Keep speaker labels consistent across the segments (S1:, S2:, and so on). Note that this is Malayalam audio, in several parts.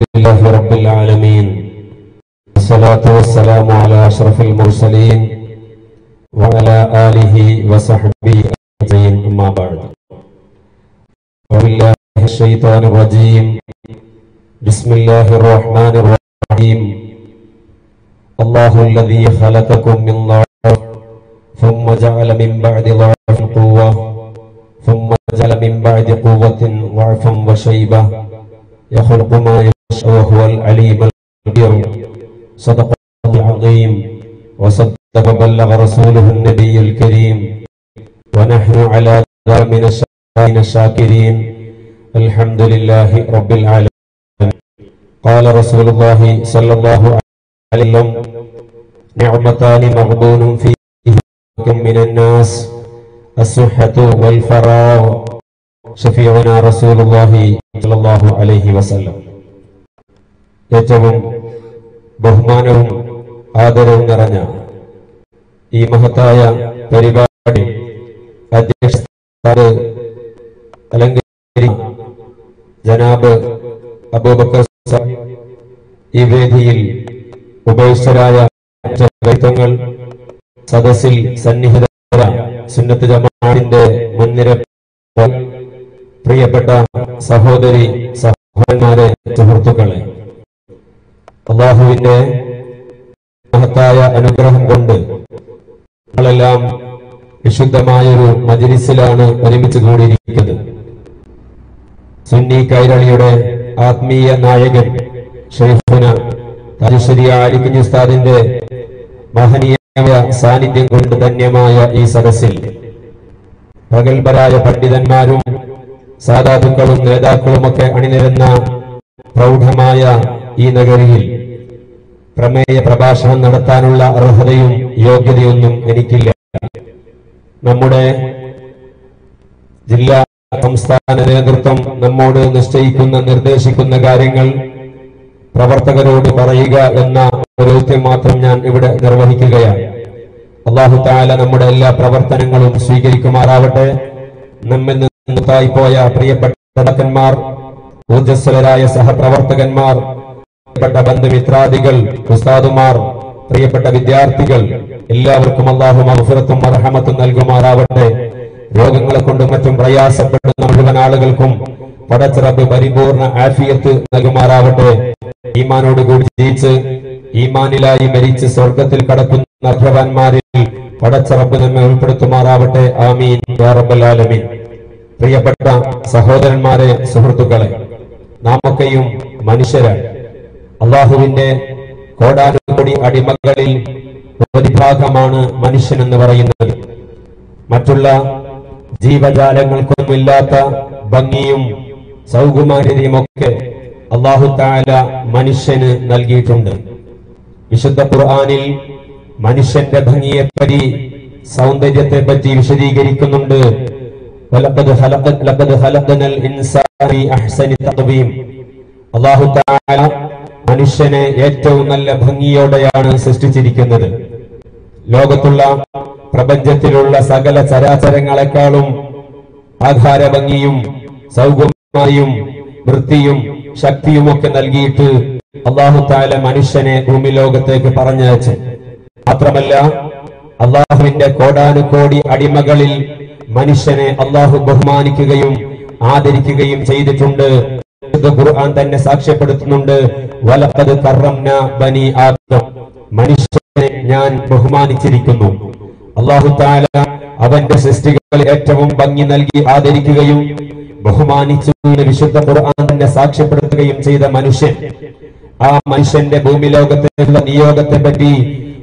S1: لله رب العالمين. والصلاة والسلام على أشرف المرسلين وعلى آله وصحبه أجمعين. أما بعد. وبالله الشيطان الرجيم. بسم الله الرحمن الرحيم. الله الذي خلقكم من ضعف ثم جعل من بعد ضعف قوة ثم جعل من بعد قوة ضعفا وشيبة. يخلق ما يشاء وهو العلي الكبير صدق العظيم. وصدق بلغ رسوله النبي الكريم. ونحن على ذلك من الشاكرين الحمد لله رب العالمين. قال رسول الله صلى الله عليه وسلم نعمتان مغبون فيهم من الناس. الصحة والفراغ. شفيعنا رسول الله صلى الله عليه وسلم. ഏറ്റവും ബഹുമാനവും ആദരവും നിറഞ്ഞ ഈ മഹത്തായ പരിപാടി അധ്യക്ഷ ജനാബ് അബൂബക്കർ ഈ വേദിയിൽ ഉപയുക്തരായ വ്യക്തിത്വങ്ങൾ സദസ്സിൽ സന്നിഹിത സുന്നത്ത് ജമാഅത്തിന്റെ മുൻനിര പ്രിയപ്പെട്ട സഹോദരി സഹോദരന്മാരെ സുഹൃത്തുക്കളെ അള്ളാഹുവിന്റെ മഹത്തായ അനുഗ്രഹം കൊണ്ട് നമ്മളെല്ലാം വിശുദ്ധമായൊരു മജലിസിലാണ് ഒരുമിച്ച് കൂടിയിരിക്കുന്നത്. സുന്നി കൈരളിയുടെ ആത്മീയ നായകൻ ഷെയ്ഫുന തലശ്ശേരി ആലിക്കുഞ്ഞ് മഹനീയമായ സാന്നിധ്യം കൊണ്ട് ധന്യമായ ഈ സദസ്സിൽ പ്രഗത്ഭരായ പണ്ഡിതന്മാരും സാധാതുക്കളും നേതാക്കളുമൊക്കെ അണിനിരുന്ന പ്രൗഢമായ ഈ നഗരിയിൽ പ്രമേയ പ്രഭാഷണം നടത്താനുള്ള അർഹതയും യോഗ്യതയൊന്നും എനിക്കില്ല. നമ്മുടെ ജില്ലാ സംസ്ഥാന നേതൃത്വം നമ്മോട് നിശ്ചയിക്കുന്ന നിർദ്ദേശിക്കുന്ന കാര്യങ്ങൾ പ്രവർത്തകരോട് പറയുക എന്ന ദൗത്യം മാത്രം ഞാൻ ഇവിടെ നിർവഹിക്കുകയാണ്. അള്ളാഹു താല നമ്മുടെ എല്ലാ പ്രവർത്തനങ്ങളും സ്വീകരിക്കുമാറാവട്ടെ. നമ്മിൽ നിന്ന് പോയ പ്രിയപ്പെട്ട ഊർജസ്വരായ സഹപ്രവർത്തകന്മാർ പ്രിയപ്പെട്ട ബന്ധുമിത്രാദികൾ ഉസ്താദുമാർ പ്രിയപ്പെട്ട വിദ്യാർത്ഥികൾ എല്ലാവർക്കും അള്ളാഹു മഹഫിറത്തും അർഹമത്തും നൽകുമാറാവട്ടെ. രോഗങ്ങളെ കൊണ്ടും മറ്റും പ്രയാസപ്പെടുന്ന മുഴുവൻ ആളുകൾക്കും പടച്ചിറപ്പ് പരിപൂർണ ആഫിയത്ത് നൽകുമാറാവട്ടെ. ഈമാനോട് കൂടി ജീവിച്ച് ഈമാനിലായി മരിച്ച് സ്വർഗത്തിൽ കടക്കുന്ന അർഹവാന്മാരിൽ പടച്ചിറപ്പ് നമ്മെ ഉൾപ്പെടുത്തുമാറാവട്ടെ. ആമീൻ. ആലമീൻ. പ്രിയപ്പെട്ട സഹോദരന്മാരെ സുഹൃത്തുക്കളെ നാമൊക്കെയും മനുഷ്യരാണ്. അള്ളാഹുവിന്റെ കോടാനുകോടി അടിമകളിൽ ഒരു ഭാഗമാണ് മനുഷ്യൻ എന്ന് പറയുന്നത്. മറ്റുള്ള ജീവജാലങ്ങൾക്കൊന്നുമില്ലാത്ത ഭംഗിയും സൗകുമാര്യതയും ഒക്കെ അള്ളാഹു താല മനുഷ്യന് നൽകിയിട്ടുണ്ട്. വിശുദ്ധ ഖുർആാനിൽ മനുഷ്യന്റെ ഭംഗിയെപ്പറ്റി സൗന്ദര്യത്തെ പറ്റി വിശദീകരിക്കുന്നുണ്ട് അള്ളാഹു ഖലഖ- മനുഷ്യനെ ഏറ്റവും നല്ല ഭംഗിയോടെയാണ് സൃഷ്ടിച്ചിരിക്കുന്നത്. ലോകത്തുള്ള പ്രപഞ്ചത്തിലുള്ള സകല ചരാചരങ്ങളെക്കാളും ആധാര ഭംഗിയും സൗകര്യമായും വൃത്തിയും ശക്തിയുമൊക്കെ നൽകിയിട്ട് അള്ളാഹുത്താല മനുഷ്യനെ ഭൂമി ലോകത്തേക്ക് പറഞ്ഞയച്ചു. മാത്രമല്ല അള്ളാഹുവിന്റെ കോടാനുകോടി അടിമകളിൽ മനുഷ്യനെ അള്ളാഹു ബഹുമാനിക്കുകയും ആദരിക്കുകയും ചെയ്തിട്ടുണ്ട്. ഖുർആൻ തന്നെ സാക്ഷ്യപ്പെടുത്തുന്നുണ്ട്. വലഖദ് കറംന ബനി ആദം. മനുഷ്യനെ ഞാൻ ബഹുമാനിച്ചിരിക്കുന്നു. അള്ളാഹു താല അവന്റെ സൃഷ്ടികളെ ഏറ്റവും ഭംഗി നൽകി ആദരിക്കുകയും ബഹുമാനിച്ചു വിശുദ്ധ ഖുർആൻ തന്നെ സാക്ഷ്യപ്പെടുത്തുകയും ചെയ്ത മനുഷ്യൻ. ആ മനുഷ്യന്റെ ഭൂമി ലോകത്തിലുള്ള നിയോഗത്തെ പറ്റി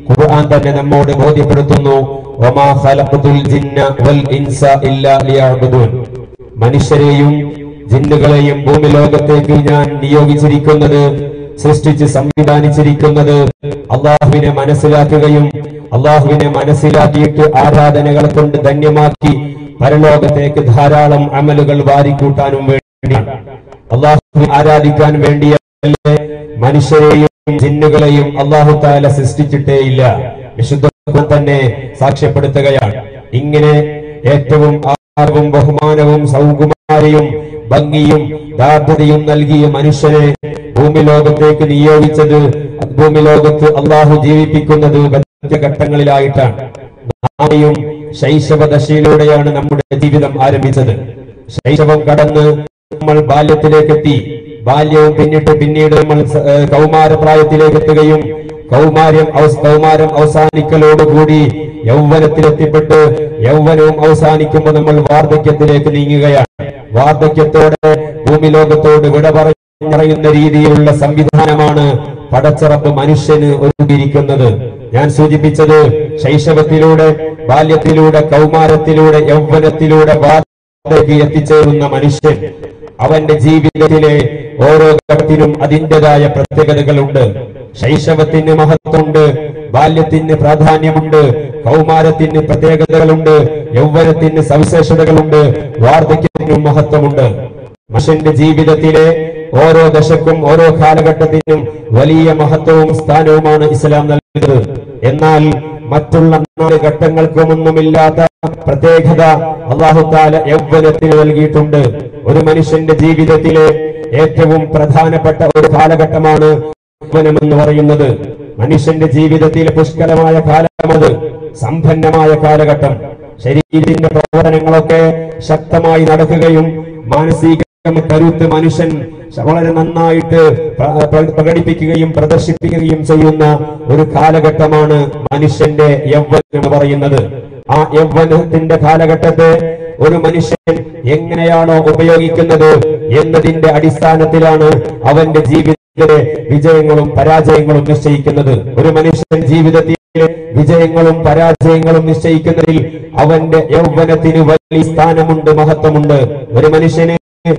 S1: ഖുർആൻ തന്നെ നമ്മോട് ബോധ്യപ്പെടുത്തുന്നു. വമാ ഖലഖതുൽ ജിന്ന വൽ ഇൻസ ഇല്ലാ ലിയഅ്ബുദൂൻ മനുഷ്യരെയും ജിന്നുകളെയും ഭൂമി ലോകത്തേക്ക് ഞാൻ നിയോഗിച്ചിരിക്കുന്നത് സൃഷ്ടിച്ച് സംവിധാനിച്ചിരിക്കുന്നത് അള്ളാഹുവിനെ മനസ്സിലാക്കുകയും അള്ളാഹുവിനെ മനസ്സിലാക്കിയിട്ട് ആരാധനകളെ കൊണ്ട് ധന്യമാക്കി പരലോകത്തേക്ക് ധാരാളം അമലുകൾ വാരിക്കൂട്ടാനും വേണ്ടിയാണ്. അള്ളാഹുവിനെ ആരാധിക്കാൻ വേണ്ടിയല്ലേ മനുഷ്യരെയും ജിന്നുകളെയും അള്ളാഹു താല സൃഷ്ടിച്ചിട്ടേയില്ല വിശുദ്ധ തന്നെ സാക്ഷ്യപ്പെടുത്തുകയാണ്. ഇങ്ങനെ ഏറ്റവും ആർവും ബഹുമാനവും സൗകുമാരിയും ഭംഗിയും ദാർഢതയും നൽകിയ മനുഷ്യനെ ഭൂമി ലോകത്തേക്ക് നിയോഗിച്ചത് ഭൂമി ലോകത്ത് അള്ളാഹു ജീവിപ്പിക്കുന്നത് ഘട്ടങ്ങളിലായിട്ടാണ് നാമയും ശൈശവദശയിലൂടെയാണ് നമ്മുടെ ജീവിതം ആരംഭിച്ചത്. ശൈശവം കടന്ന് നമ്മൾ ബാല്യത്തിലേക്ക് എത്തി ബാല്യവും പിന്നിട്ട് പിന്നീട് നമ്മൾ കൗമാരപ്രായത്തിലേക്ക് എത്തുകയും കൗമാര്യം കൗമാരം അവസാനിക്കലോടുകൂടി യൗവനത്തിലെത്തിപ്പെട്ട് യൗവനവും അവസാനിക്കുമ്പോൾ നമ്മൾ വാർദ്ധക്യത്തിലേക്ക് നീങ്ങുകയാണ്. വാർദ്ധക്യത്തോടെ ഭൂമി ലോകത്തോട് വിട പറയുന്ന രീതിയിലുള്ള സംവിധാനമാണ് പടച്ചിറപ്പ് മനുഷ്യന് ഒരുങ്ങിയിരിക്കുന്നത് ഞാൻ സൂചിപ്പിച്ചത് ശൈശവത്തിലൂടെ ബാല്യത്തിലൂടെ കൗമാരത്തിലൂടെ യൗവനത്തിലൂടെ എത്തിച്ചേരുന്ന മനുഷ്യൻ. അവന്റെ ജീവിതത്തിലെ ഓരോ ഘട്ടത്തിനും അതിന്റെതായ പ്രത്യേകതകളുണ്ട്. ശൈശവത്തിന് മഹത്വമുണ്ട്. ബാല്യത്തിന് പ്രാധാന്യമുണ്ട് കൗമാരത്തിന് പ്രത്യേകതകളുണ്ട് യൗവനത്തിന് സവിശേഷതകളുണ്ട് വാർദ്ധക്യത്തിനും മഹത്വമുണ്ട്. മനുഷ്യന്റെ ജീവിതത്തിലെ ഓരോ ദശക്കും ഓരോ കാലഘട്ടത്തിനും വലിയ മഹത്വവും സ്ഥാനവുമാണ് ഇസ്ലാം നൽകുന്നത് എന്നാൽ മറ്റുള്ള നാല് ഘട്ടങ്ങൾക്കുമൊന്നുമില്ലാത്ത പ്രത്യേകത അള്ളാഹുത്താല യൗവനത്തിന് നൽകിയിട്ടുണ്ട്. ഒരു മനുഷ്യന്റെ ജീവിതത്തിലെ ഏറ്റവും പ്രധാനപ്പെട്ട ഒരു കാലഘട്ടമാണ് യൗവനം എന്ന് പറയുന്നത്. മനുഷ്യന്റെ ജീവിതത്തിലെ പുഷ്കരമായ കാലമത് സമ്പന്നമായ കാലഘട്ടം. ശരീരത്തിന്റെ പ്രവർത്തനങ്ങളൊക്കെ ശക്തമായി നടക്കുകയും മാനസിക കരുത്ത് മനുഷ്യൻ വളരെ നന്നായിട്ട് പ്ര- പ്ര- പ്രകടിപ്പിക്കുകയും പ്രദർശിപ്പിക്കുകയും ചെയ്യുന്ന ഒരു കാലഘട്ടമാണ് മനുഷ്യന്റെ യൗവനം എന്ന് പറയുന്നത്. ആ യൗവനത്തിന്റെ കാലഘട്ടത്തെ ഒരു മനുഷ്യൻ എങ്ങനെയാണോ ഉപയോഗിക്കുന്നത് എന്നതിന്റെ അടിസ്ഥാനത്തിലാണ് അവന്റെ ജീവിതത്തിലെ വിജയങ്ങളും പരാജയങ്ങളും നിശ്ചയിക്കുന്നത്. ഒരു മനുഷ്യൻ ജീവിതത്തിൽ വിജയങ്ങളും പരാജയങ്ങളും നിശ്ചയിക്കുന്നതിൽ അവന്റെ യൗവനത്തിന് വലിയ സ്ഥാനമുണ്ട് മഹത്വമുണ്ട്. ഒരു മനുഷ്യന്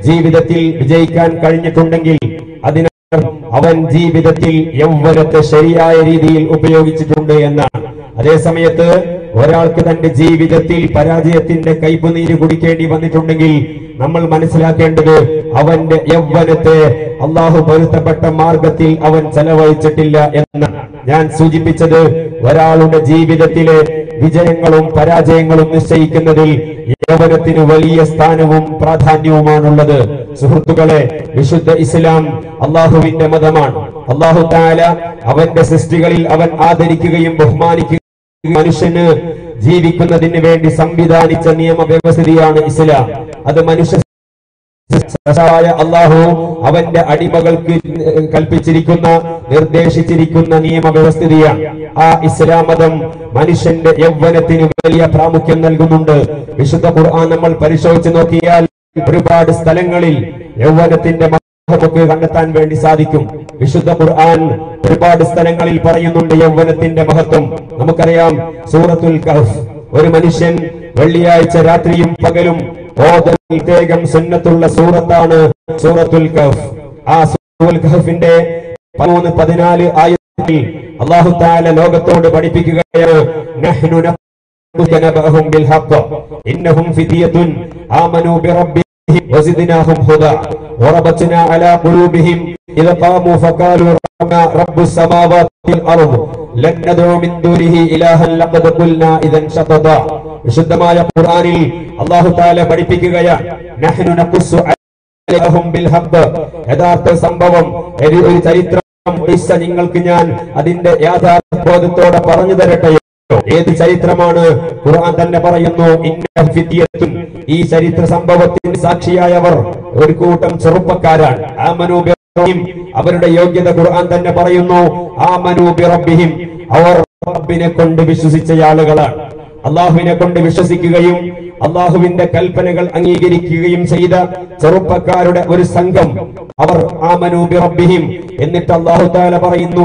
S1: ജീവിതത്തിൽ വിജയിക്കാൻ കഴിഞ്ഞിട്ടുണ്ടെങ്കിൽ അതിനർത്ഥം അവൻ ജീവിതത്തിൽ യൗവനത്തെ ശരിയായ രീതിയിൽ ഉപയോഗിച്ചിട്ടുണ്ട് എന്നാണ്. അതേസമയത്ത് ഒരാൾക്ക് തന്റെ ജീവിതത്തിൽ പരാജയത്തിന്റെ കൈപ്പുനീര് കുടിക്കേണ്ടി വന്നിട്ടുണ്ടെങ്കിൽ നമ്മൾ മനസ്സിലാക്കേണ്ടത് അവന്റെ യൗവനത്തെ അള്ളാഹു പൊരുത്തപ്പെട്ട മാർഗത്തിൽ അവൻ ചെലവഴിച്ചിട്ടില്ല എന്ന് ഞാൻ സൂചിപ്പിച്ചത് ഒരാളുടെ ജീവിതത്തിലെ വിജയങ്ങളും പരാജയങ്ങളും നിശ്ചയിക്കുന്നതിൽ യൗവനത്തിന് വലിയ സ്ഥാനവും പ്രാധാന്യവുമാണുള്ളത്. സുഹൃത്തുക്കളെ വിശുദ്ധ ഇസ്ലാം അള്ളാഹുവിന്റെ മതമാണ്. അള്ളാഹു താല അവന്റെ സൃഷ്ടികളിൽ അവൻ ആദരിക്കുകയും ബഹുമാനിക്കുകയും മനുഷ്യന് ജീവിക്കുന്നതിന് വേണ്ടി സംവിധാനിച്ച നിയമ വ്യവസ്ഥയാണ് ഇസ്ലാം. അത് മനുഷ്യ അള്ളാഹു അവന്റെ അടിമകൾക്ക് കൽപ്പിച്ചിരിക്കുന്ന നിർദ്ദേശിച്ചിരിക്കുന്ന നിയമ വ്യവസ്ഥിതിയാണ് ആ ഇസ്ലാം മതം മനുഷ്യന്റെ യൗവനത്തിന് വലിയ പ്രാമുഖ്യം നൽകുന്നുണ്ട്. വിശുദ്ധ ഖുർആൻ നമ്മൾ പരിശോധിച്ചു നോക്കിയാൽ ഒരുപാട് സ്ഥലങ്ങളിൽ യൗവനത്തിന്റെ നമുക്ക് കണ്ടെത്താൻ വേണ്ടി സാധിക്കും. വിശുദ്ധ ഖുർആൻ ഒരുപാട് സ്ഥലങ്ങളിൽ പറയുന്നുണ്ട് യൗവനത്തിന്റെ മഹത്വം. നമുക്കറിയാം സൂറത്തുൽ കഹഫ്. ഒരു മനുഷ്യൻ വെള്ളിയാഴ്ച രാത്രിയും പകലും ഓതൽ പ്രത്യേകം സുന്നത്തുള്ള സൂറത്താണ് സൂറത്തുൽ കഹഫ്. ആ സൂറത്തുൽ കഹഫിന്റെ പതിമൂന്ന് പതിനാല് ആയത്തിൽ അള്ളാഹു താല ലോകത്തോട് പഠിപ്പിക്കുകയാണ് നഹ്നു നബഅഹും ബിൽ ഹഖ്. ഇന്നഹും وزدناهم هدى وربطنا على قلوبهم إذا قاموا فقالوا ربنا رب السماوات والأرض لن ندعو من دونه إلها لقد قلنا إذا شططا വിശുദ്ധമായ ഖുർആനിൽ അള്ളാഹു താല പഠിപ്പിക്കുകയാണ് നഹ്നു നഖുസ്സു അലൈഹും ബിൽ ഹഖ് യഥാർത്ഥ സംഭവം ഒരു ഒരു ചരിത്രം ഈസ നിങ്ങൾക്ക് ഞാൻ അതിന്റെ യാഥാർത്ഥ ബോധത്തോടെ പറഞ്ഞു തരട്ടെ ഏത് ചരിത്രമാണ്? ഖുർആൻ തന്നെ പറയുന്നു ഈ ചരിത്ര സംഭവത്തിന് സാക്ഷിയായവർ ഒരു കൂട്ടം ചെറുപ്പക്കാരാണ്. അവരുടെ യോഗ്യത ഖുർആൻ തന്നെ പറയുന്നു ആമനൂ ബിറബ്ബിഹിം അവർ റബ്ബിനെ കൊണ്ട് വിശ്വസിച്ച ആളുകളാണ് അള്ളാഹുവിനെ കൊണ്ട് വിശ്വസിക്കുകയും അള്ളാഹുവിന്റെ കൽപ്പനകൾ അംഗീകരിക്കുകയും ചെയ്ത ചെറുപ്പക്കാരുടെ ഒരു സംഘം അവർ ആമനൂ ബിറബ്ബിഹിം എന്നിട്ട് അള്ളാഹു താല പറയുന്നു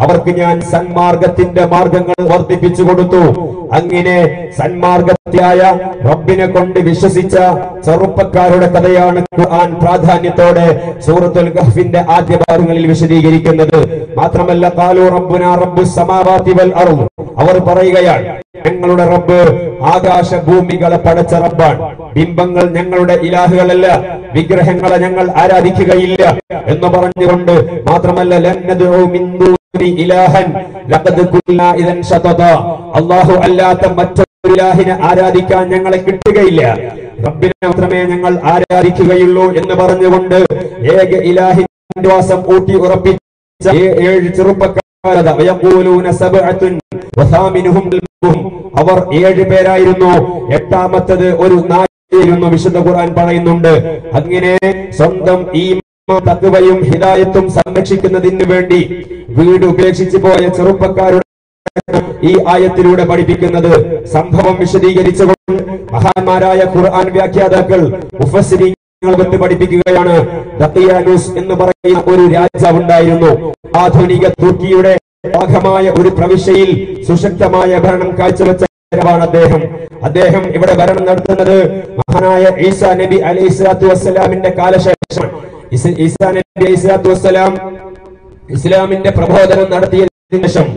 S1: അവർക്ക് ഞാൻ സന്മാർഗത്തിന്റെ മാർഗങ്ങൾ വർദ്ധിപ്പിച്ചു കൊടുത്തു. അങ്ങനെ സന്മാർഗത്തിലായ റബ്ബിനെ കൊണ്ട് വിശ്വസിച്ച ചെറുപ്പക്കാരുടെ കഥയാണ് ഖുർആൻ പ്രാധാന്യത്തോടെ സൂറത്തുൽ കഹ്ഫിന്റെ ആദ്യ ഭാഗങ്ങളിൽ വിശദീകരിക്കുന്നത്. മാത്രമല്ല കാലു റബ്ബുന റബ്ബു സമാവാതി വൽ അർദ്. അവർ പറയുകയാണ് ഞങ്ങളുടെ റബ്ബ് ആകാശ ഭൂമികളെ പടച്ച റബ്ബാണ്. ബിംബങ്ങൾ ഞങ്ങളുടെ ഇലാഹുകളല്ല. വിഗ്രഹങ്ങളെ ഞങ്ങൾ ആരാധിക്കുകയില്ല എന്ന് പറഞ്ഞുകൊണ്ട് മാത്രമല്ല അള്ളാഹു അല്ലാത്ത മറ്റൊരു ആരാധിക്കാൻ ഞങ്ങളെ കിട്ടുകയില്ല. റബ്ബിനെ മാത്രമേ ഞങ്ങൾ ആരാധിക്കുകയുള്ളൂ എന്ന് പറഞ്ഞുകൊണ്ട് ഏക ഇലാഹിന്റെ വാസം ഊട്ടി ഉറപ്പിച്ച ഏഴ് ചെറുപ്പക്കാരത. അവർ ഏഴ് പേരായിരുന്നു. എട്ടാമത്തത് ഒരു നായിരുന്നു വിശുദ്ധ ഖുർആൻ പറയുന്നുണ്ട് അങ്ങനെ സ്വന്തം ഈ തത്വയും ഹിതായത്തും സംരക്ഷിക്കുന്നതിന് വേണ്ടി വീട് ഉപേക്ഷിച്ചു പോയ ചെറുപ്പക്കാരുടെ ഈ ആയത്തിലൂടെ പഠിപ്പിക്കുന്നത് സംഭവം വിശദീകരിച്ചുകൊണ്ട് മഹാന്മാരായ ഖുർആൻ വ്യാഖ്യാതാക്കൾ മുഫസ്സിരീങ്ങൾക്ക് പഠിപ്പിക്കുകയാണ്. ദഖിയാനൂസ് എന്ന് പറയുന്ന ഒരു രാജാവുണ്ടായിരുന്നു. ആധുനിക തുർക്കിയുടെ ഭാഗമായ ഒരു പ്രവിശ്യയിൽ സുശക്തമായ ഭരണം കാഴ്ചവെച്ച രാജാവാണ് അദ്ദേഹം. അദ്ദേഹം ഇവിടെ ഭരണം നടത്തുന്നത് മഹാനായ ഈസാ നബി അലി ഇസ്ലാത്തു വസ്സലാമിന്റെ കാലശേഷം ഈസാ നബി ഇസ്ലാത്തു വസ്സലാം ഇസ്ലാമിന്റെ പ്രബോധനം നടത്തിയതിനു ശേഷം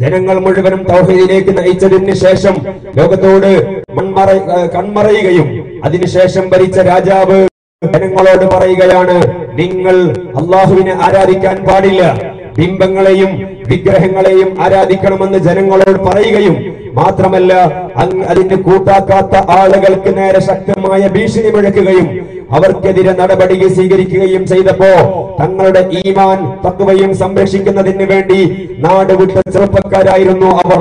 S1: ജനങ്ങൾ മുഴുവനും തൗഹീദിലേക്ക് നയിച്ചതിന് ശേഷം ലോകത്തോട് മൺമറ കൺമറയുകയും അതിനുശേഷം ഭരിച്ച രാജാവ് ജനങ്ങളോട് പറയുകയാണ് നിങ്ങൾ അള്ളാഹുവിനെ ആരാധിക്കാൻ പാടില്ല. ബിംബങ്ങളെയും വിഗ്രഹങ്ങളെയും ആരാധിക്കണമെന്ന് ജനങ്ങളോട് പറയുകയും മാത്രമല്ല അതിന് കൂട്ടാക്കാത്ത ആളുകൾക്ക് നേരെ ശക്തമായ ഭീഷണി മുഴക്കുകയും അവർക്കെതിരെ നടപടി സ്വീകരിക്കുകയും ചെയ്തപ്പോ തങ്ങളുടെ ഈമാൻ തത്വയും സംരക്ഷിക്കുന്നതിന് വേണ്ടി നാട് വിട്ട ചെറുപ്പക്കാരായിരുന്നു അവർ.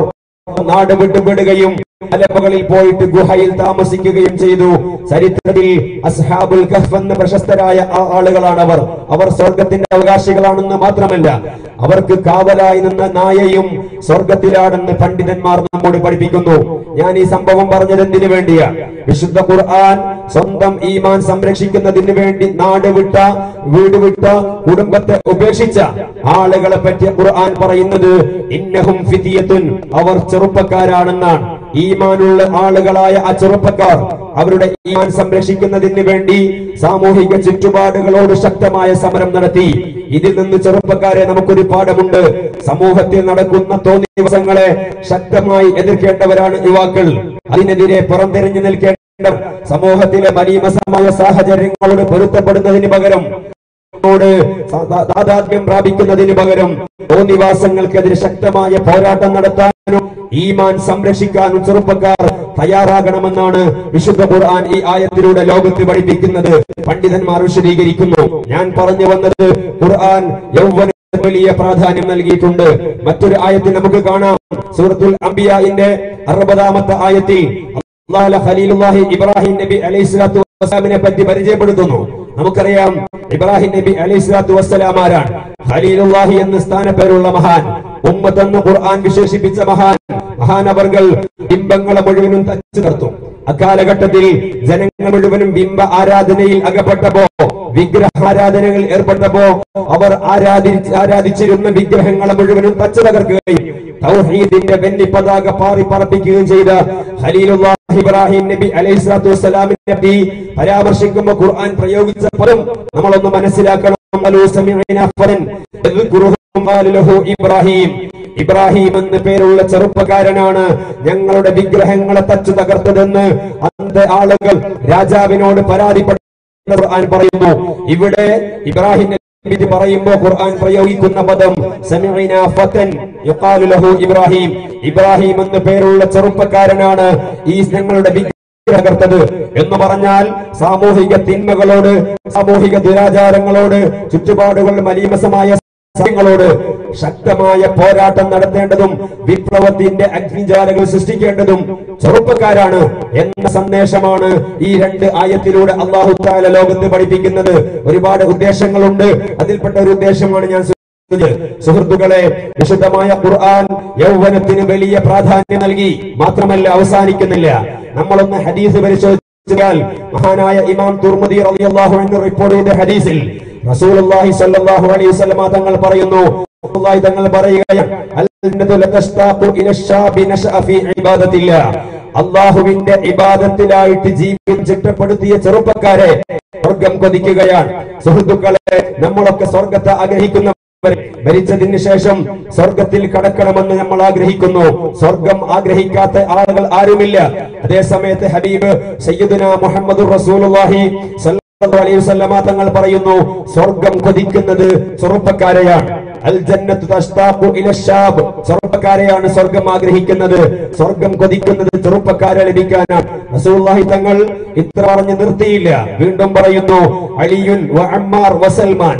S1: നാട് വിട്ടുവിടുകയും മലമുകളിൽ പോയിട്ട് ഗുഹയിൽ താമസിക്കുകയും ചെയ്തു. ചരിത്രത്തിൽ അസ്ഹാബുൽ കഹ്ഫ് എന്ന പ്രശസ്തരായ ആ ആളുകളാണ് അവർ അവർ സ്വർഗത്തിന്റെ അവകാശികളാണെന്ന് മാത്രമല്ല അവർക്ക് കാവലായി നിന്ന നായയും സ്വർഗത്തിലാണെന്ന് പണ്ഡിതന്മാർ നമ്മോട് പഠിപ്പിക്കുന്നു. ഞാൻ ഈ സംഭവം പറഞ്ഞത് എന്തിനു വേണ്ടിയാ? വിശുദ്ധ ഖുർആൻ സ്വന്തം ഈമാൻ സംരക്ഷിക്കുന്നതിന് വേണ്ടി നാട് വിട്ട വീട് വിട്ട കുടുംബത്തെ ഉപേക്ഷിച്ച ആളുകളെ പറ്റിയ ഖുർആൻ പറയുന്നത് ഇന്നഹും ഫിതിയത്തുൻ അവർ ചെറുപ്പക്കാരാണെന്നാണ്. ഈമാനുള്ള ആളുകളായ ആ ചെറുപ്പക്കാർ അവരുടെ ഈമാൻ സംരക്ഷിക്കുന്നതിന് വേണ്ടി സാമൂഹിക ചുറ്റുപാടുകളോട് ശക്തമായ സമരം നടത്തി ഇതിൽ നിന്ന് ചെറുപ്പക്കാരെ നമുക്കൊരു പാഠമുണ്ട് സമൂഹത്തിൽ നടക്കുന്ന തോന്നി ദിവസങ്ങളെ ശക്തമായി എതിർക്കേണ്ടവരാണ് യുവാക്കൾ അതിനെതിരെ പുറംതിരിഞ്ഞു നിൽക്കേണ്ട സമൂഹത്തിലെ മനീമസമായ സാഹചര്യങ്ങളോട് പൊരുത്തപ്പെടുന്നതിന് പകരം ോട് പ്രാപിക്കുന്നതിന് പകരം തോന്നിവാസങ്ങൾക്കെതിരെ ശക്തമായ പോരാട്ടം നടത്താനും ഈമാൻ സംരക്ഷിക്കാനും ചെറുപ്പക്കാർ തയ്യാറാകണമെന്നാണ് വിശുദ്ധ ഖുർആൻ ഈ ആയത്തിലൂടെ ലോകത്ത് പഠിപ്പിക്കുന്നത്. പണ്ഡിതന്മാർ വിശദീകരിക്കുന്നു. ഞാൻ പറഞ്ഞു വന്നത് ഖുർആൻ യൗവന വലിയ പ്രാധാന്യം നൽകിയിട്ടുണ്ട്. മറ്റൊരു ആയത്തിൽ നമുക്ക് കാണാം. സൂറത്തുൽ അംബിയാന്റെ അറുപതാമത്തെ ആയത്തിൽ ഖലീലുല്ലാഹി ഇബ്രാഹിം നബി അലൈഹി സ്വലാത്തു വസ്സലാമിനെ പറ്റി പരിചയപ്പെടുത്തുന്നു. നമുക്കറിയാം ഇബ്രാഹിം നബി അലൈഹി സ്വലാത്തു വസ്സലാം ആരാണ്? ഖലീലുല്ലാഹി എന്ന സ്ഥാനപ്പേരുള്ള മഹാൻ ഉമ്മത്തെന്ന് ഖുർആൻ വിശേഷിപ്പിച്ച മഹാൻ മഹാനവർകൾ ബിംബങ്ങളെ മുഴുവനും തച്ചു നിർത്തും. അക്കാലഘട്ടത്തിൽ ജനങ്ങൾ മുഴുവനും ബിംബ ആരാധനയിൽ അകപ്പെട്ടപ്പോ വിഗ്രഹാരാധനകൾ ഏർപ്പെട്ടപ്പോ അവർ ആരാധി ആരാധിച്ചിരുന്ന വിഗ്രഹങ്ങളെ മുഴുവനും പച്ചതകർക്കുകയും തൗഹീദിന്റെ വെന്നി പതാക പാറി പറപ്പിക്കുകയും ചെയ്ത ഖലീലുല്ലാഹി ഇബ്രാഹിം നബി അലൈഹി സ്വലാത്തു വസ്സലാമിനെ പറ്റി ഖുർആൻ പ്രയോഗിച്ച പദം നമ്മളൊന്ന് മനസ്സിലാക്കണം. ഇബ്രാഹിം ഇബ്രാഹിം എന്ന് പേരുള്ള ചെറുപ്പക്കാരനാണ് ഞങ്ങളുടെ വിഗ്രഹങ്ങളെ തച്ചു തകർത്തതെന്ന് അന്ത് ആളുകൾ രാജാവിനോട് പരാതിപ്പെട്ടു ഖുർആൻ പറയുന്നു. ഇവിടെ ഇബ്രാഹിം ഇത് പറയുമ്പോൾ ഖുർആൻ പ്രയോഗിക്കുന്ന പദം ഫതൻ യുഖാലു ഇബ്രാഹിം. ഇബ്രാഹിം എന്ന പേരുള്ള ചെറുപ്പക്കാരനാണ് ഈ ഞങ്ങളുടെ തകർത്തത് എന്ന് പറഞ്ഞാൽ സാമൂഹിക തിന്മകളോട് സാമൂഹിക ദുരാചാരങ്ങളോട് ചുറ്റുപാടുകൾ മലീമസമായ സത്യങ്ങളോട് ശക്തമായ പോരാട്ടം നടത്തേണ്ടതും വിപ്ലവത്തിന്റെ അഗ്നിജാലകൾ സൃഷ്ടിക്കേണ്ടതും ചെറുപ്പക്കാരാണ് എന്ന സന്ദേശമാണ് ഈ രണ്ട് ആയത്തിലൂടെ അള്ളാഹു താല ലോകത്ത് പഠിപ്പിക്കുന്നത്. ഒരുപാട് ഉദ്ദേശങ്ങളുണ്ട്. അതിൽപ്പെട്ട ഒരു ഉദ്ദേശമാണ് ഞാൻ. സുഹൃത്തുക്കളെ വിശുദ്ധമായ ഖുർആൻ യൗവനത്തിന് വലിയ പ്രാധാന്യം നൽകി. മാത്രമല്ല അവസാനിക്കുന്നില്ല. നമ്മളൊന്ന് ഹദീസ് പരിശോധിച്ചാൽ മഹാനായ ഇമാം തുർമുദി റിപ്പോർട്ട് ചെയ്ത ഹദീസിൽ റസൂലുള്ളാഹി അലൈഹി വസല്ലമ തങ്ങൾ പറയുന്നു തങ്ങൾ പറയുകയാണ് അള്ളാഹുവിന്റെ ഇബാദത്തിലായിട്ട് ജീവിതം ചിട്ടപ്പെടുത്തിയ ചെറുപ്പക്കാരെ സ്വർഗം കൊതിക്കുകയാണ്. സുഹൃത്തുക്കളെ നമ്മളൊക്കെ സ്വർഗത്തെ ആഗ്രഹിക്കുന്ന ഭരിച്ചതിന് ശേഷം സ്വർഗത്തിൽ കടക്കണമെന്ന് നമ്മൾ ആഗ്രഹിക്കുന്നു. സ്വർഗം ആഗ്രഹിക്കാത്ത ആളുകൾ ആരുമില്ല. അതേ സമയത്ത് ഹബീബ് സയ്യിദുന മുഹമ്മദ് റസൂലുള്ളാഹി തങ്ങൾ പറയുന്നു സ്വർഗം കൊതിക്കുന്നത് ചെറുപ്പക്കാരെയാണ്. ചെറുപ്പക്കാരെയാണ് സ്വർഗം ആഗ്രഹിക്കുന്നത്. സ്വർഗം കൊതിക്കുന്നത് ചെറുപ്പക്കാരെ ലഭിക്കാനാണ്. റസൂലുള്ളാഹി തങ്ങൾ ഇത്ര പറഞ്ഞു നിർത്തിയില്ല. വീണ്ടും പറയുന്നു അലിയുൻ വ അമ്മാർ വ സൽമാൻ.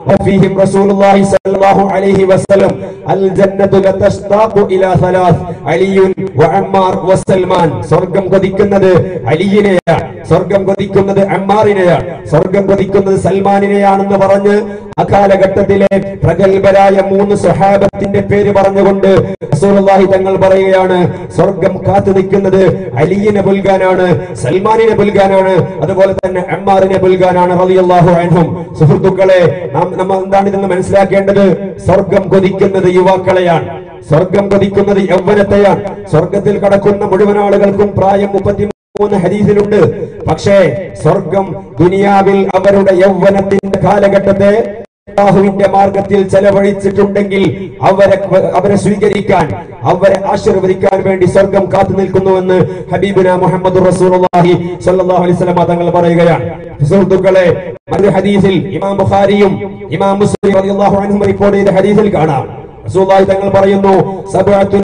S1: وفيهم رسول الله صلى الله عليه وسلم الجنة لتشتاق إلى ثلاث علي وعمار وسلمان സ്വർഗം കൊതിക്കുന്നത് അലിയിനെയാണ് സ്വർഗം കൊതിക്കുന്നത് അമ്മാറിനെയാണ് സ്വർഗം കൊതിക്കുന്നത് സൽമാനിനെയാണെന്ന് പറഞ്ഞ് അകാലഘട്ടത്തിലെ പ്രഗത്ഭരായ മൂന്ന് സ്വഹാബത്തിന്റെ പേര് പറഞ്ഞുകൊണ്ട് റസൂലുള്ളാഹി തങ്ങൾ പറയുകയാണ് സ്വർഗം കാത്തു നിൽക്കുന്നത് അലിയിനെ പുൽകാനാണ് സൽമാനിനെ പുൽകാനാണ് അതുപോലെ തന്നെ അമ്മാറിനെ പുൽകാനാണ് റളിയല്ലാഹു അൻഹും സുഹൃത്തുക്കളെ നാം നമ്മൾ എന്താണ് ഇതെന്ന് മനസ്സിലാക്കേണ്ടത്? സ്വർഗം കൊതിക്കുന്നത് യുവാക്കളെയാണ്. സ്വർഗം കൊതിക്കുന്നത് യൗവനത്തെയാണ്. സ്വർഗത്തിൽ കടക്കുന്ന മുഴുവൻ ആളുകൾക്കും പ്രായം മുപ്പത്തി മൂന്ന് ഹരീസിലുണ്ട് പക്ഷേ സ്വർഗം ദുനിയാവിൽ അവരുടെ യൗവനത്തിന്റെ കാലഘട്ടത്തെ അള്ളാഹുവിന്റെ മാർഗത്തിൽ ചെലവഴിച്ചിട്ടുണ്ടെങ്കിൽ അവരെ അവരെ സ്വീകരിക്കാൻ അവരെ ആശീർവദിക്കാൻ വേണ്ടി സ്വർഗം കാത്തു നിൽക്കുന്നുവെന്ന് ഹബീബിന മുഹമ്മദ് റസൂലുള്ളാഹി സല്ലാഹു അലൈഹി തങ്ങൾ പറയുകയാണ്. സുഹൃത്തുക്കളെ മറ്റൊരു ഹദീസിൽ ഇമാം ബുഖാരിയും ഇമാം മുസ്ലിം റളിയല്ലാഹു അൻഹു റിപ്പോർട്ട് ചെയ്ത ഹദീസിൽ കാണാം. റസൂലുള്ളാഹി തങ്ങൾ പറയുന്നു സബഅത്തുൻ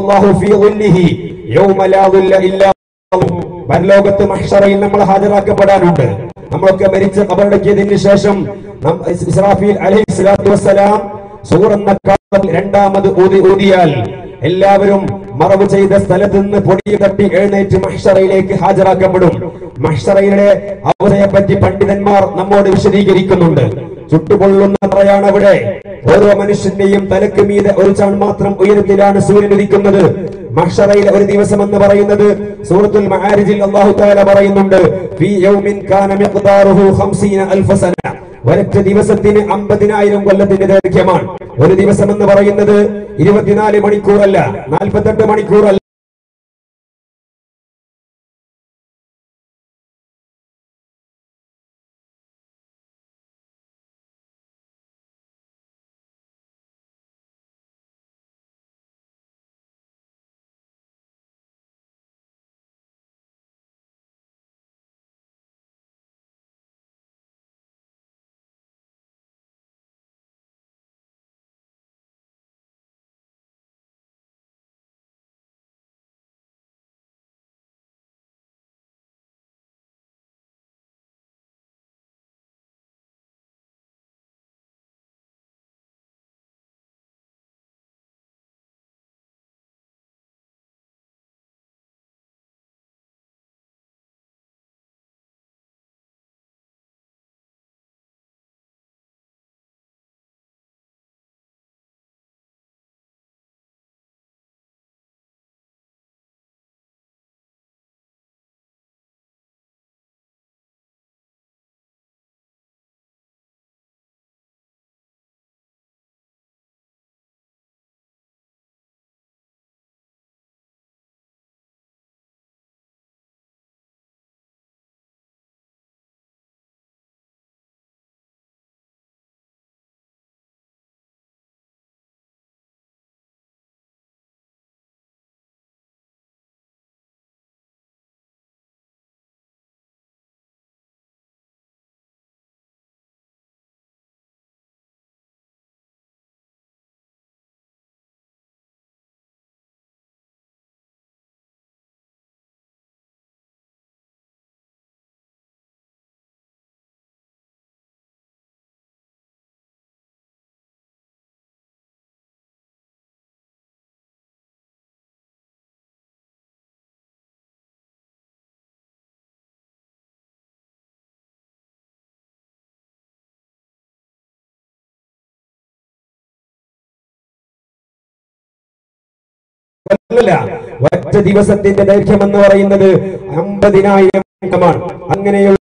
S1: അല്ലാഹു ഫീ യൗമ ലാ ഇല്ലാ പരലോകത്ത് മഹ്ശറയിൽ നമ്മൾ ഹാജരാക്കപ്പെടാനുണ്ട്. നമ്മളൊക്കെ മരിച്ച് കബറടക്കിയതിന് ശേഷം രണ്ടാമത് ഊതി ഊതിയാൽ എല്ലാവരും മറവ് ചെയ്ത സ്ഥലത്ത് നിന്ന് പൊടി തട്ടി എഴുന്നേറ്റ് മഹ്ഷറയിലേക്ക് ഹാജരാക്കപ്പെടും. മഹ്ഷറയിലെ അവതയെപ്പറ്റി പറ്റി പണ്ഡിതന്മാർ നമ്മോട് വിശദീകരിക്കുന്നുണ്ട്. ചുട്ടുപൊള്ളുന്ന പറയാണ് അവിടെ. ഓരോ മനുഷ്യന്റെയും തലക്ക് മീതെ ഒരു ചാൺ മാത്രം ഉയരത്തിലാണ് സൂര്യൻ ഉദിക്കുന്നത്. മഹ്ഷറയിലെ ഒരു ദിവസം എന്ന് പറയുന്നത് സൂറത്തുൽ മഹാരിജിൽ അല്ലാഹു തആല പറയുന്നുണ്ട് ഫീ യൗമിൻ കാന മിഖ്ദാറുഹു 50 അൽഫ സന. ഒരൊറ്റ ദിവസത്തിന് അമ്പതിനായിരം കൊല്ലത്തിന്റെ ദൈർഘ്യമാണ്. ഒരു ദിവസം എന്ന് പറയുന്നത് ഇരുപത്തിനാല് മണിക്കൂറല്ല നാൽപ്പത്തെട്ട് മണിക്കൂറല്ല അല്ല ഒറ്റ ദിവസത്തിന്റെ ദൈർഘ്യം എന്ന് പറയുന്നത് അമ്പതിനായിരം അങ്ങനെയുള്ള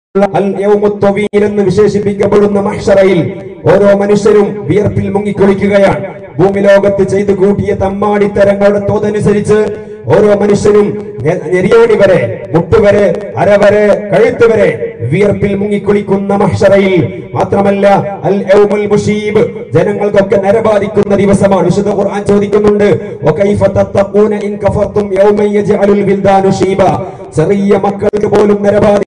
S1: എന്ന് വിശേഷിപ്പിക്കപ്പെടുന്ന മഹ്ഷറയിൽ ഓരോ മനുഷ്യരും വിയർപ്പിൽ മുങ്ങിക്കുളിക്കുകയാണ്. ഭൂമി ലോകത്ത് ചെയ്തു കൂട്ടിയ തമ്മാടിത്തരങ്ങളുടെ തോതനുസരിച്ച് ഓരോ മനുഷ്യനും ഞെരിയോണി വരെ മുട്ടുവരെ അരവരെ കഴുത്ത് വരെ വിയർപ്പിൽ മുങ്ങിക്കുളിക്കുന്ന മഹ്ഷറയിൽ മാത്രമല്ല അൽ യൗമുൽ മുഷീബ് ജനങ്ങൾക്കൊക്കെ നരബാധിക്കുന്ന ദിവസമാണ് വിശുദ്ധ ഖുർആൻ ചോദിക്കുന്നുണ്ട് വകൈഫ തത്തഖൂന ഇൻ കഫർതും യൗമൻ യജ്അലുൽ വിൽദാനു ചെറിയ മക്കൾക്ക് പോലും നരബാധി.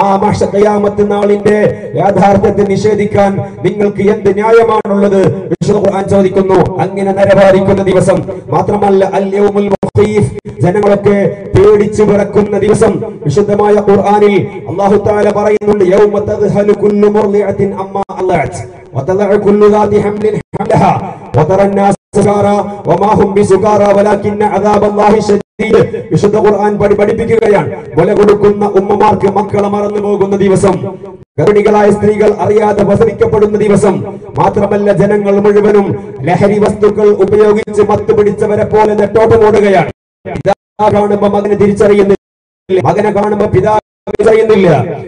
S1: ആ മഹ്ശ ഖിയാമത്ത് നാളിന്റെ യാഥാർത്ഥ്യത്തെ നിഷേധിക്കാൻ നിങ്ങൾക്ക് എന്ത് ന്യായമാണുള്ളത് വിശുദ്ധ ഖുർആൻ ചോദിക്കുന്നു അങ്ങനെ നരബാധിക്കുന്ന ദിവസം മാത്രമല്ല അൽ യൗമുൽ മുഖീഫ് ജനങ്ങളൊക്കെ പേടിച്ചു വിറക്കുന്ന ദിവസം വിശുദ്ധമായ ഖുർആനിൽ അല്ലാഹു തആല പറയുന്നുണ്ട് യൗമ തദ്ഹലു കുല്ലു മുർളിഅത്തിൻ അമ്മാ അല്ലാഅത് وتضع كل ذات حمل حملها وترى الناس سكارى وما هم بسكارى ولكن عذاب الله شديد വിശുദ്ധ ഖുർആൻ പഠിപ്പിക്കുകയാണ്. വില കൊടുക്കുന്ന ഉമ്മമാർക്ക് മക്കളെ മറന്നു പോകുന്ന ദിവസം ഗർഭിണികളായ സ്ത്രീകൾ അറിയാതെ വസനിക്കപ്പെടുന്ന ദിവസം മാത്രമല്ല ജനങ്ങൾ മുഴുവനും ലഹരി വസ്തുക്കൾ ഉപയോഗിച്ച് മത്ത് പിടിച്ചവരെ പോലെ നെട്ടോട്ടമോടുകയാണ് കാണുമ്പോ മകനെ തിരിച്ചറിയുന്നില്ല. മകനെ കാണുമ്പോ പിതാവ്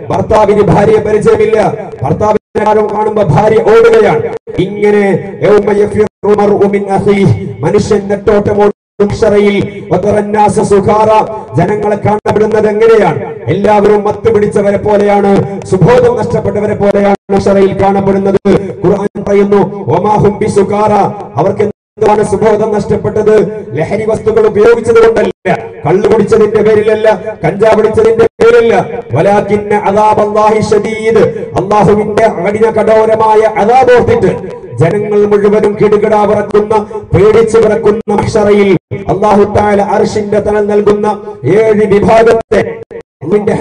S1: ഭർത്താവിന് ഭാര്യയെ പരിചയമില്ല. ഭർത്താവിനെ കാണുമ്പോ ഭാര്യ ഓടുകയാണ്. ഇങ്ങനെ. മനുഷ്യൻ നെട്ടോട്ടമോട്. ജനങ്ങളെ കാണപ്പെടുന്നത് എങ്ങനെയാണ്? എല്ലാവരും മത്ത് പിടിച്ചവരെ പോലെയാണ് സുബോധം നഷ്ടപ്പെട്ടവരെ പോലെയാണ് കാണപ്പെടുന്നത്. ഖുർആൻ പറയുന്നു അവർക്ക് എന്താണ് സുബോധം നഷ്ടപ്പെട്ടത്. ലഹരി വസ്തുക്കൾ ഉപയോഗിച്ചത് കൊണ്ടല്ല. കള്ളു കുടിച്ചതിന്റെ പേരിലല്ല കഞ്ചാവ് പിടിച്ചതിന്റെ ഷദീദ്. അള്ളാഹുവിന്റെ അടിന കഠോരമായ അതാബോർത്തിട്ട് ജനങ്ങൾ മുഴുവനും കിടുകിടാ പിറക്കുന്ന പേടിച്ചു പിറക്കുന്ന അക്ഷറയിൽ അള്ളാഹു താല അർഷിന്റെ തണൽ നൽകുന്ന ഏഴ് വിഭാഗത്തെ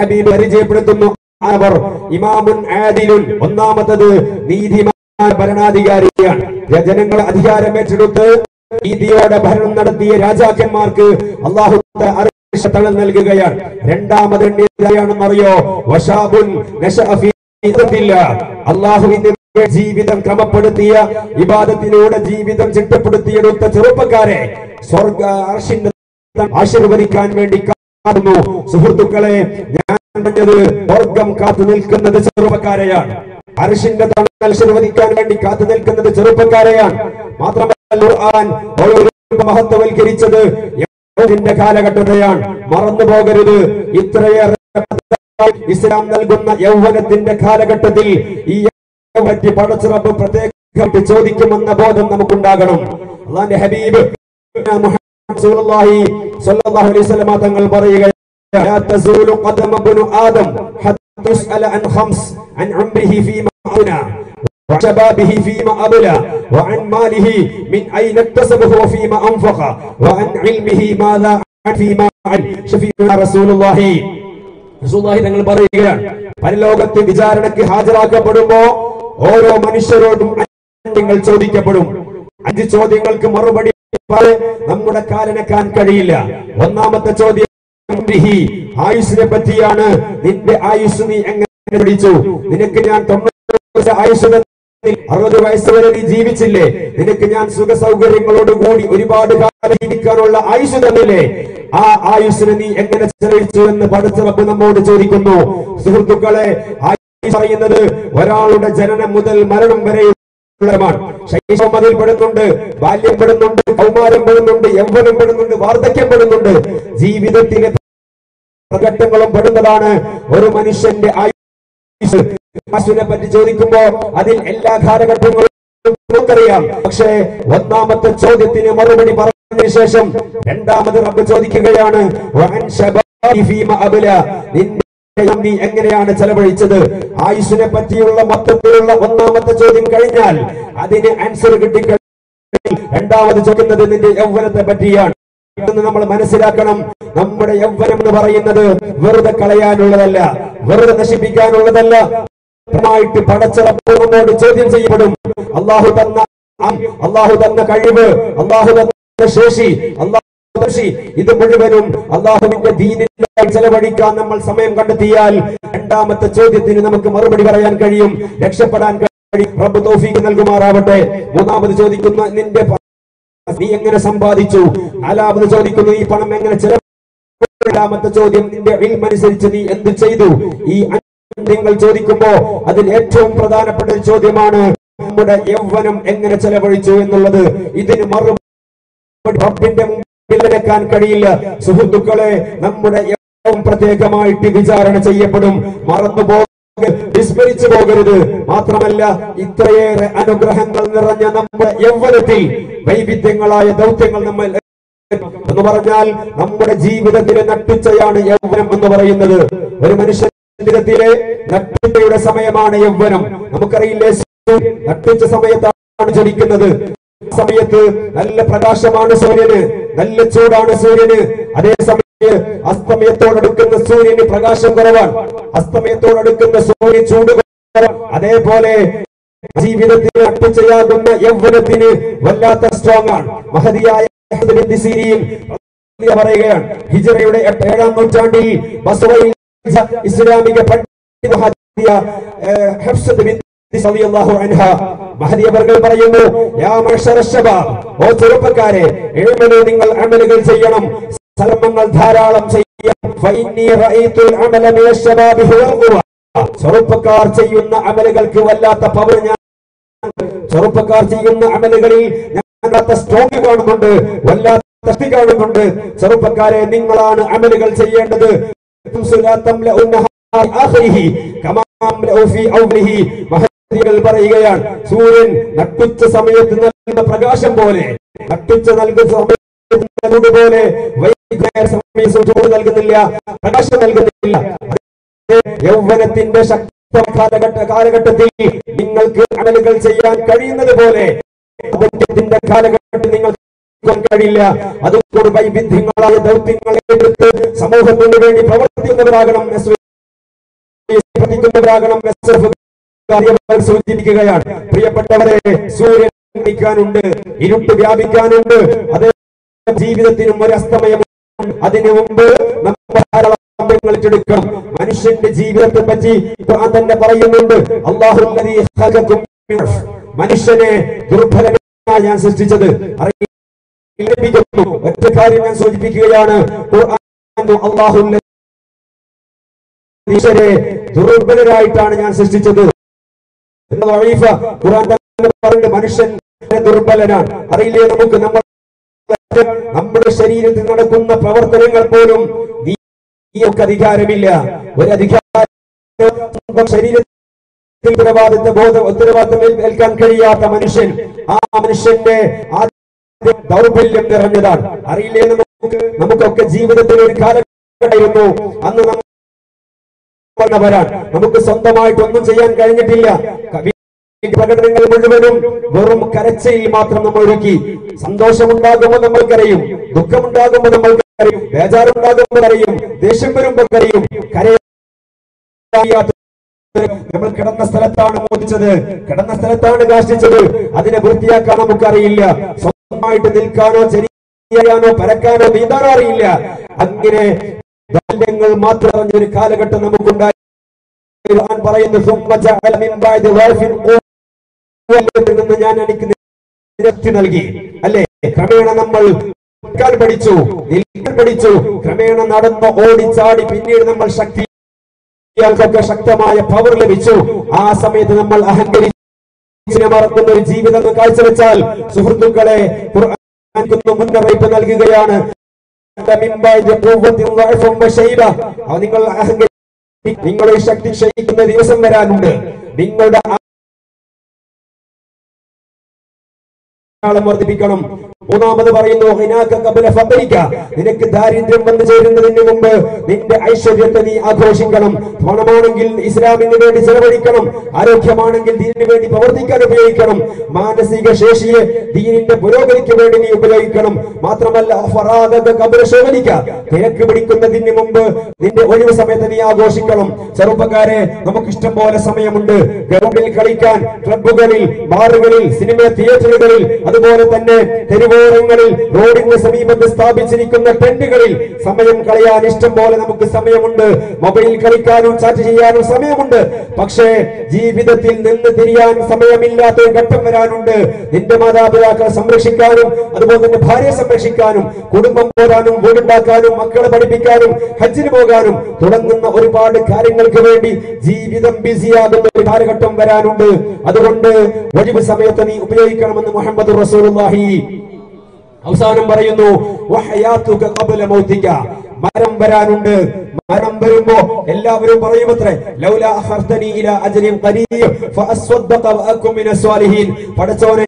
S1: ഹബീബ് പരിചയപ്പെടുത്തുന്നു. അവർ ഇമാമുൻ ആദിലുൻ ഒന്നാമത്തത് നീതിമാൻ ഭരണാധികാരിയാണ്. ജനങ്ങൾ അധികാരം ഏറ്റെടുത്ത് നീതിയോടെ ഭരണം നടത്തിയ രാജാക്കന്മാർക്ക് അള്ളാഹു തണൽ നൽകുകയാണ്. രണ്ടാമത് അറിയോ? വശാബുൻ. അള്ളാഹുവിന്റെ ജീവിതം ക്രമപ്പെടുത്തിയ വിവാദത്തിലൂടെ ജീവിതം ചിട്ടപ്പെടുത്തിയെടുത്ത ചെറുപ്പക്കാരെ സ്വർഗ അർഷിന്റെ ആശീർവദിക്കാൻ വേണ്ടി കാണുന്നു സുഹൃത്തുക്കളെ ഞാൻ പറഞ്ഞത് സ്വർഗം കാത്തു നിൽക്കുന്നത് ചെറുപ്പക്കാരെയാണ്. അർഷിന്റെ തണൽ വേണ്ടി കാത്തു നിൽക്കുന്നത് ചെറുപ്പക്കാരെയാണ്. മാത്രമല്ല ഖുർആൻ മഹത്വവൽക്കരിച്ചത് യഹൂദിന്റെ കാലഘട്ടത്തെയാണ്. മറന്നു പോകരുത്. ഇത്രയേറെ ഇസ്ലാം നൽകുന്ന യൗവനത്തിന്റെ കാലഘട്ടത്തിൽ ഈ പറ്റി പടച്ചിറപ്പ് പ്രത്യേകം ചോദിക്കുമെന്ന ബോധം നമുക്കുണ്ടാകണം. അള്ളാന്റെ ഹബീബ് തങ്ങൾ പറയുകയാണ് لا تزول قدم ابن آدم حتى يسأل عن خمس عن عمره فيما أبنى وشبابه فيما أبلى وعن ماله من أين اكتسبه وفيما أنفق وعن علمه ماذا عن فيما عن شفيعنا رسول الله റസൂലുള്ളാഹി തങ്ങൾ പറയുകയാണ് പരലോകത്ത് വിചാരണയ്ക്ക് ഹാജരാക്കപ്പെടുമ്പോ ഓരോ മനുഷ്യരോടും ചോദ്യങ്ങൾ ചോദിക്കപ്പെടും അഞ്ച് ചോദ്യങ്ങൾക്ക് മറുപടി പറയാതെ നമ്മുടെ കാലനക്കാൻ കഴിയില്ല ഒന്നാമത്തെ ചോദ്യം അംരിഹി. ആയുസ്സിനെ പറ്റിയാണ് നിന്റെ ആയുസ് നീ എങ്ങനെ പിടിച്ചു നിനക്ക് ഞാൻ തൊണ്ണൂറ് ആയുസ്. അറുപത് വയസ്സ് വരെ നീ ജീവിച്ചില്ലേ? നിനക്ക് ഞാൻ സുഖ സൗകര്യങ്ങളോട് കൂടി ഒരുപാട് കാലം ജീവിക്കാനുള്ള ആയുസ് തന്നില്ലേ? ആ ആയുസിനെ നീ എങ്ങനെ ചെലവഴിച്ചു എന്ന് പഠിച്ച റബ്ബ് നമ്മോട് ചോദിക്കുന്നു. സുഹൃത്തുക്കളെ പറയുന്നത് ഒരാളുടെ ജനനം മുതൽ മരണം വരെ ശൈശവം അതിൽ പെടുന്നുണ്ട് ബാല്യം പെടുന്നുണ്ട് കൗമാരം പെടുന്നുണ്ട് യൗവനം പെടുന്നുണ്ട് വാർദ്ധക്യം പെടുന്നുണ്ട്. ജീവിതത്തിലെ ഘട്ടങ്ങളും പെടുന്നതാണ് ഒരു മനുഷ്യന്റെ ആയുസ്. പറ്റി ചോദിക്കുമ്പോ അതിൽ എല്ലാ കാലഘട്ടങ്ങളും നമുക്കറിയാം. പക്ഷേ ഒന്നാമത്തെ ചോദ്യത്തിന് മറുപടി പറഞ്ഞതിന് ശേഷം രണ്ടാമത് റബ്ബ് ചോദിക്കുകയാണ് എങ്ങനെയാണ് ചെലവഴിച്ചത്? ആയുസിനെ പറ്റിയുള്ള മൊത്തത്തിലുള്ള ഒന്നാമത്തെ ചോദ്യം കഴിഞ്ഞാൽ അതിന് ആൻസർ കിട്ടിക്കഴിഞ്ഞാൽ രണ്ടാമത് ചോദിക്കുന്നത് നിന്റെ യൗവനത്തെ പറ്റിയാണ്. നമ്മൾ മനസ്സിലാക്കണം. നമ്മുടെ യൗവനം എന്ന് പറയുന്നത് വെറുതെ കളയാനുള്ളതല്ല വെറുതെ നശിപ്പിക്കാനുള്ളതല്ല. ായിട്ട് പടച്ചിറപ്പോട് ചോദ്യം ചെയ്യപ്പെടും. അള്ളാഹു തന്ന അള്ളാഹു തന്ന കഴിവ് അള്ളാഹു തന്ന ശേഷി അള്ളാഹു ഇത് മുഴുവനും അള്ളാഹുവിന്റെ ദീനിനായി ചെലവഴിക്കാൻ നമ്മൾ സമയം കണ്ടെത്തിയാൽ രണ്ടാമത്തെ ചോദ്യത്തിന് നമുക്ക് മറുപടി പറയാൻ കഴിയും രക്ഷപ്പെടാൻ കഴിയും. റബ്ബ് തോഫീക്ക് നൽകുമാറാവട്ടെ. മൂന്നാമത് ചോദിക്കുന്ന നിന്റെ നീ എങ്ങനെ സമ്പാദിച്ചു? അലാബ് ചോദിക്കുന്നു ഈ പണം എങ്ങനെ ചെലവ് രണ്ടാമത്തെ ചോദ്യം നിന്റെ അനുസരിച്ച് നീ എന്ത് ചെയ്തു? ഈ നിങ്ങൾ ചോദിക്കുമ്പോ അതിൽ ഏറ്റവും പ്രധാനപ്പെട്ട ഒരു ചോദ്യമാണ് നമ്മുടെ യൗവനം എങ്ങനെ ചെലവഴിച്ചു എന്നുള്ളത്? ഇതിന് മറുപടി റബ്ബിന്റെ മുമ്പിൽ വെക്കാൻ കഴിയില്ല. സുഹൃത്തുക്കളെ നമ്മുടെ പ്രത്യേകമായിട്ട് വിചാരണ ചെയ്യപ്പെടും. മറന്നു പോകരുത് വിസ്മരിച്ചു പോകരുത്. മാത്രമല്ല ഇത്രയേറെ അനുഗ്രഹങ്ങൾ നിറഞ്ഞ നമ്മുടെ യൗവനത്തിൽ വൈവിധ്യങ്ങളായ ദൗത്യങ്ങൾ നമ്മൾ എന്ന് പറഞ്ഞാൽ നമ്മുടെ ജീവിതത്തിലെ നട്ടുച്ചയാണ് യൗവനം എന്ന് പറയുന്നത്. ഒരു മനുഷ്യ ജീവിതത്തിലെ നട്ടുച്ചയുടെ സമയമാണ് യൗവനം. നമുക്കറിയില്ലേ നട്ടുച്ച സമയത്താണ് ജനിക്കുന്നത്. സമയത്ത് നല്ല പ്രകാശമാണ് സൂര്യന് നല്ല ചൂടാണ് സൂര്യന്. അതേ സമയത്ത് അസ്തമയത്തോടടുക്കുന്ന സൂര്യന് പ്രകാശം കുറവാണ് അസ്തമയത്തോടടുക്കുന്ന സൂര്യൻ ചൂട് അതേപോലെ ജീവിതത്തിൽ അർപ്പിച്ചയാകുന്ന യൗവനത്തിന് വല്ലാത്ത സ്ട്രോങ് ആണ്. മഹതിയായ പറയുകയാണ് ഹിജറയുടെ ഏഴാം നൂറ്റാണ്ടിൽ ബസ്രയിൽ ഇസ്ലാമിക പറയുന്നു ഓ ചെറുപ്പക്കാരെ എഴുപത് നിങ്ങൾ അമലുകൾ ചെയ്യണം സൽമങ്ങൾ ധാരാളം ചെയ്യാം. ചെറുപ്പക്കാർ ചെയ്യുന്ന അമലുകൾക്ക് വല്ലാത്ത പവർ ഞാൻ ചെറുപ്പക്കാർ ചെയ്യുന്ന അമലുകളിൽ ഞാൻ സ്ട്രോങ് കാണുന്നുണ്ട് വല്ലാത്ത ശക്തി കാണുന്നുണ്ട് ചെറുപ്പക്കാരെ നിങ്ങളാണ് അമലുകൾ ചെയ്യേണ്ടത്. പറയുകയാണ് സൂര്യൻ നട്ടുച്ച സമയത്ത് നൽകുന്ന പ്രകാശം പോലെ നട്ടുച്ച നൽകുന്ന സമയത്ത് പോലെ ചൂട് നൽകുന്നില്ല പ്രകാശം നൽകുന്നില്ല. യൗവനത്തിന്റെ ശക്ത കാലഘട്ട കാലഘട്ടത്തിൽ നിങ്ങൾക്ക് അമലുകൾ ചെയ്യാൻ കഴിയുന്നത് പോലെ കാലഘട്ടത്തിൽ നിങ്ങൾക്ക് കഴിയില്ല. അതുകൊണ്ട് വൈവിധ്യങ്ങളായ ദൗത്യങ്ങളെ എടുത്ത് സമൂഹത്തിന് വേണ്ടി പ്രവർത്തിക്കുന്നവരാകണം പ്രവർത്തിക്കുന്നവരാകണം സൂചിപ്പിക്കുകയാണ്. പ്രിയപ്പെട്ടവരെ സൂര്യൻ വ്യാപിക്കാനുണ്ട് ഇരുട്ട് വ്യാപിക്കാനുണ്ട്. അതേ ജീവിതത്തിനും ഒരു അസ്തമയമുണ്ട് അതിനു മുമ്പ് നമ്മൾ മനുഷ്യന്റെ ജീവിതത്തെ പറ്റി ഖുർആൻ തന്നെ പറയുന്നുണ്ട്. അള്ളാഹു ഖലഖക്കും മനുഷ്യനെ ദുർബലനായി ഞാൻ സൃഷ്ടിച്ചത്. ഒറ്റ കാര്യം ഞാൻ സൂചിപ്പിക്കുകയാണ്. മനുഷ്യരെ ദുർബലരായിട്ടാണ് ഞാൻ സൃഷ്ടിച്ചത്. ഖുർആൻ തന്നെ മനുഷ്യൻ ദുർബലനാണ്. അറിയില്ലേ നമുക്ക്? നമ്മൾ നമ്മുടെ ശരീരത്തിൽ നടക്കുന്ന പ്രവർത്തനങ്ങൾ പോലും നീയൊക്കെ അധികാരമില്ല. ഒരു അധികാരം ശരീരത്തിൽ ഉത്തരവാദിത്ത ബോധം ഉത്തരവാദിത്തം ഏൽക്കാൻ കഴിയാത്ത മനുഷ്യൻ ആ മനുഷ്യന്റെ ദൗർബല്യം നിറഞ്ഞതാണ്. അറിയില്ലേ നമുക്ക്? നമുക്കൊക്കെ ജീവിതത്തിൽ ഒരു കാലഘട്ടമായിരുന്നു. അന്ന് നമ്മൾ നമുക്ക് സ്വന്തമായിട്ട് ഒന്നും ചെയ്യാൻ കഴിഞ്ഞിട്ടില്ല. കവി പ്രകടനങ്ങൾ മുഴുവനും വെറും കരച്ചയിൽ മാത്രം നമ്മൾ ഒരുക്കി. സന്തോഷമുണ്ടാകുമ്പോൾ നമ്മൾ കരയും ദുഃഖമുണ്ടാകുമ്പോൾ നമ്മൾ കരയും ബേജാറുണ്ടാകുമ്പോൾ കരയും ദേഷ്യം വരുമ്പോൾ കരയും കരയാത്ത നമ്മൾ കിടന്ന സ്ഥലത്താണ് മോദിച്ചത് കിടന്ന സ്ഥലത്താണ് കാഷ്ടിച്ചത്. അതിനെ വൃത്തിയാക്കാൻ നമുക്കറിയില്ല. സ്വന്തമായിട്ട് നിൽക്കാനോ ചെരിയാനോ പരക്കാനോ നീന്താനോ അറിയില്ല. അങ്ങനെ ധാന്യങ്ങൾ മാത്രം ഒരു കാലഘട്ടം നമുക്കുണ്ടായി. പറയുന്നു നിന്ന് ഞാൻ എനിക്ക് നിരത്തി നൽകി. അല്ലേ? ക്രമേണ നമ്മൾ പഠിച്ചു പഠിച്ചു. ക്രമേണ നടന്ന് ഓടിച്ചാടി പിന്നീട് നമ്മൾ ശക്തി ഇയാൾക്കൊക്കെ ശക്തമായ പവർ ലഭിച്ചു. ആ സമയത്ത് നമ്മൾ അഹങ്കരിച്ച് മറക്കുന്ന ഒരു ജീവിതം കാഴ്ചവെച്ചാൽ സുഹൃത്തുക്കളെ മുന്നറിയിപ്പ് നൽകുകയാണ്. നിങ്ങൾ അഹങ്കരി നിങ്ങളുടെ ശക്തി ക്ഷയിക്കുന്ന ദിവസം വരാനുണ്ട്. നിങ്ങളുടെ വർദ്ധിപ്പിക്കണം. മൂന്നാമത് പറയുന്നു. നിനക്ക് ദാരിദ്ര്യം വന്നു ചേരുന്നതിന് മുമ്പ് നിന്റെ ഐശ്വര്യത്തെ നീ ആഘോഷിക്കണം. പണമാണെങ്കിൽ ഇസ്ലാമിന് വേണ്ടി ചെലവഴിക്കണം. ആരോഗ്യമാണെങ്കിൽ ദീനിന് വേണ്ടി പ്രവർത്തിക്കാൻ ഉപയോഗിക്കണം. മാനസിക ശേഷിയെ ദീനിന്റെ പുരോഗതിക്ക് വേണ്ടി നീ ഉപയോഗിക്കണം. മാത്രമല്ല. തിരക്ക് പിടിക്കുന്നതിന് മുമ്പ് നിന്റെ ഒഴിവ് സമയത്ത് നീ ആഘോഷിക്കണം. ചെറുപ്പക്കാരെ നമുക്ക് ഇഷ്ടം പോലെ സമയമുണ്ട്. ഗ്രൗണ്ടിൽ കളിക്കാൻ ക്ലബുകളിൽ ബാറുകളിൽ സിനിമ തിയേറ്ററുകളിൽ അതുപോലെ തന്നെ തെരുവോരങ്ങളിൽ റോഡിന് സമീപത്ത് സ്ഥാപിച്ചിരിക്കുന്ന ടെന്റുകളിൽ സമയം കളയാൻ ഇഷ്ടം പോലെ നമുക്ക് സമയമുണ്ട്. മൊബൈൽ കളിക്കാനും ചാറ്റ് ചെയ്യാനും സമയമുണ്ട്. പക്ഷേ ജീവിതത്തിൽ നിന്ന് തിരിയാൻ സമയമില്ലാത്ത ഘട്ടം വരാനുണ്ട്. നിന്റെ മാതാപിതാക്കളെ സംരക്ഷിക്കാനും അതുപോലെ തന്നെ ഭാര്യയെ സംരക്ഷിക്കാനും കുടുംബം പോരാനും വീടുണ്ടാക്കാനും മക്കളെ പഠിപ്പിക്കാനും ഹജ്ജിന് പോകാനും തുടങ്ങുന്ന ഒരുപാട് കാര്യങ്ങൾക്ക് വേണ്ടി ജീവിതം ബിസിയാകുന്ന ഒരു കാലഘട്ടം വരാനുണ്ട്. അതുകൊണ്ട് ഒഴിവ് സമയത്ത് നീ ഉപയോഗിക്കണമെന്ന് മുഹമ്മദ് റസൂലുള്ളാഹി അവസാനം പറയുന്നു വഹയാത്തുക ഖബല മൗതിക മരം വരാനുണ്ട് മരം വരുമ്പോ എല്ലാവരും പറയുമത്രേ ലൗലാ അഖർതനി ഇലാ അജലിൻ ഖരീബ് ഫഅസ്വദ്ദഖ വഅകും മിനസ് സ്വാലിഹീൻ പടച്ചോനെ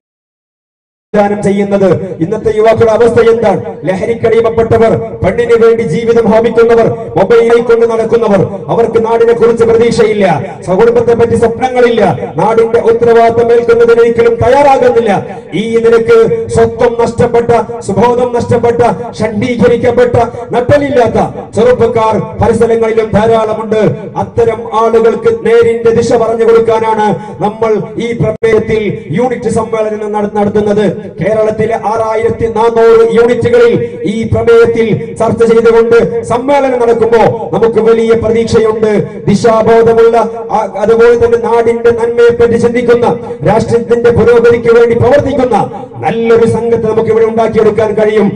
S1: വാഗ്ദാനം ചെയ്യുന്നത്. ഇന്നത്തെ യുവാക്കളുടെ അവസ്ഥ എന്താണ്? ലഹരിക്കടിമപ്പെട്ടവർ പെണ്ണിന് വേണ്ടി ജീവിതം ഹോമിക്കുന്നവർ മൊബൈലിൽ കൊണ്ട് നടക്കുന്നവർ അവർക്ക് നാടിനെ കുറിച്ച് പ്രതീക്ഷയില്ല സൗകുടുംബത്തെ പറ്റി സ്വപ്നങ്ങളില്ല നാടിന്റെ ഉത്തരവാദിത്തം ഏൽക്കുന്നതിന് ഒരിക്കലും തയ്യാറാകുന്നില്ല. ഈ നിനക്ക് സ്വത്വം നഷ്ടപ്പെട്ട സുബോധം നഷ്ടപ്പെട്ട ഷണ്ഡീകരിക്കപ്പെട്ട നട്ടലില്ലാത്ത ചെറുപ്പക്കാർ പരിസരങ്ങളിലും ധാരാളമുണ്ട്. അത്തരം ആളുകൾക്ക് നേരിന്റെ ദിശ പറഞ്ഞു കൊടുക്കാനാണ് നമ്മൾ ഈ പ്രമേയത്തിൽ യൂണിറ്റ് സമ്മേളനം നട- നടത്തുന്നത്. കേരളത്തിലെ ആറായിരത്തി നാനൂറ് യൂണിറ്റുകളിൽ ഈ പ്രമേയത്തിൽ ചർച്ച ചെയ്തുകൊണ്ട് സമ്മേളനം നടക്കുമ്പോൾ നമുക്ക് വലിയ പ്രതീക്ഷയുണ്ട്. ദിശാബോധമുള്ള അതുപോലെ തന്നെ നാടിന്റെ നന്മയെ പറ്റി ചിന്തിക്കുന്ന രാഷ്ട്രത്തിന്റെ പുരോഗതിക്ക് വേണ്ടി പ്രവർത്തിക്കുന്ന നല്ലൊരു സംഘത്തെ നമുക്ക് ഇവിടെ ഉണ്ടാക്കിയെടുക്കാൻ കഴിയും.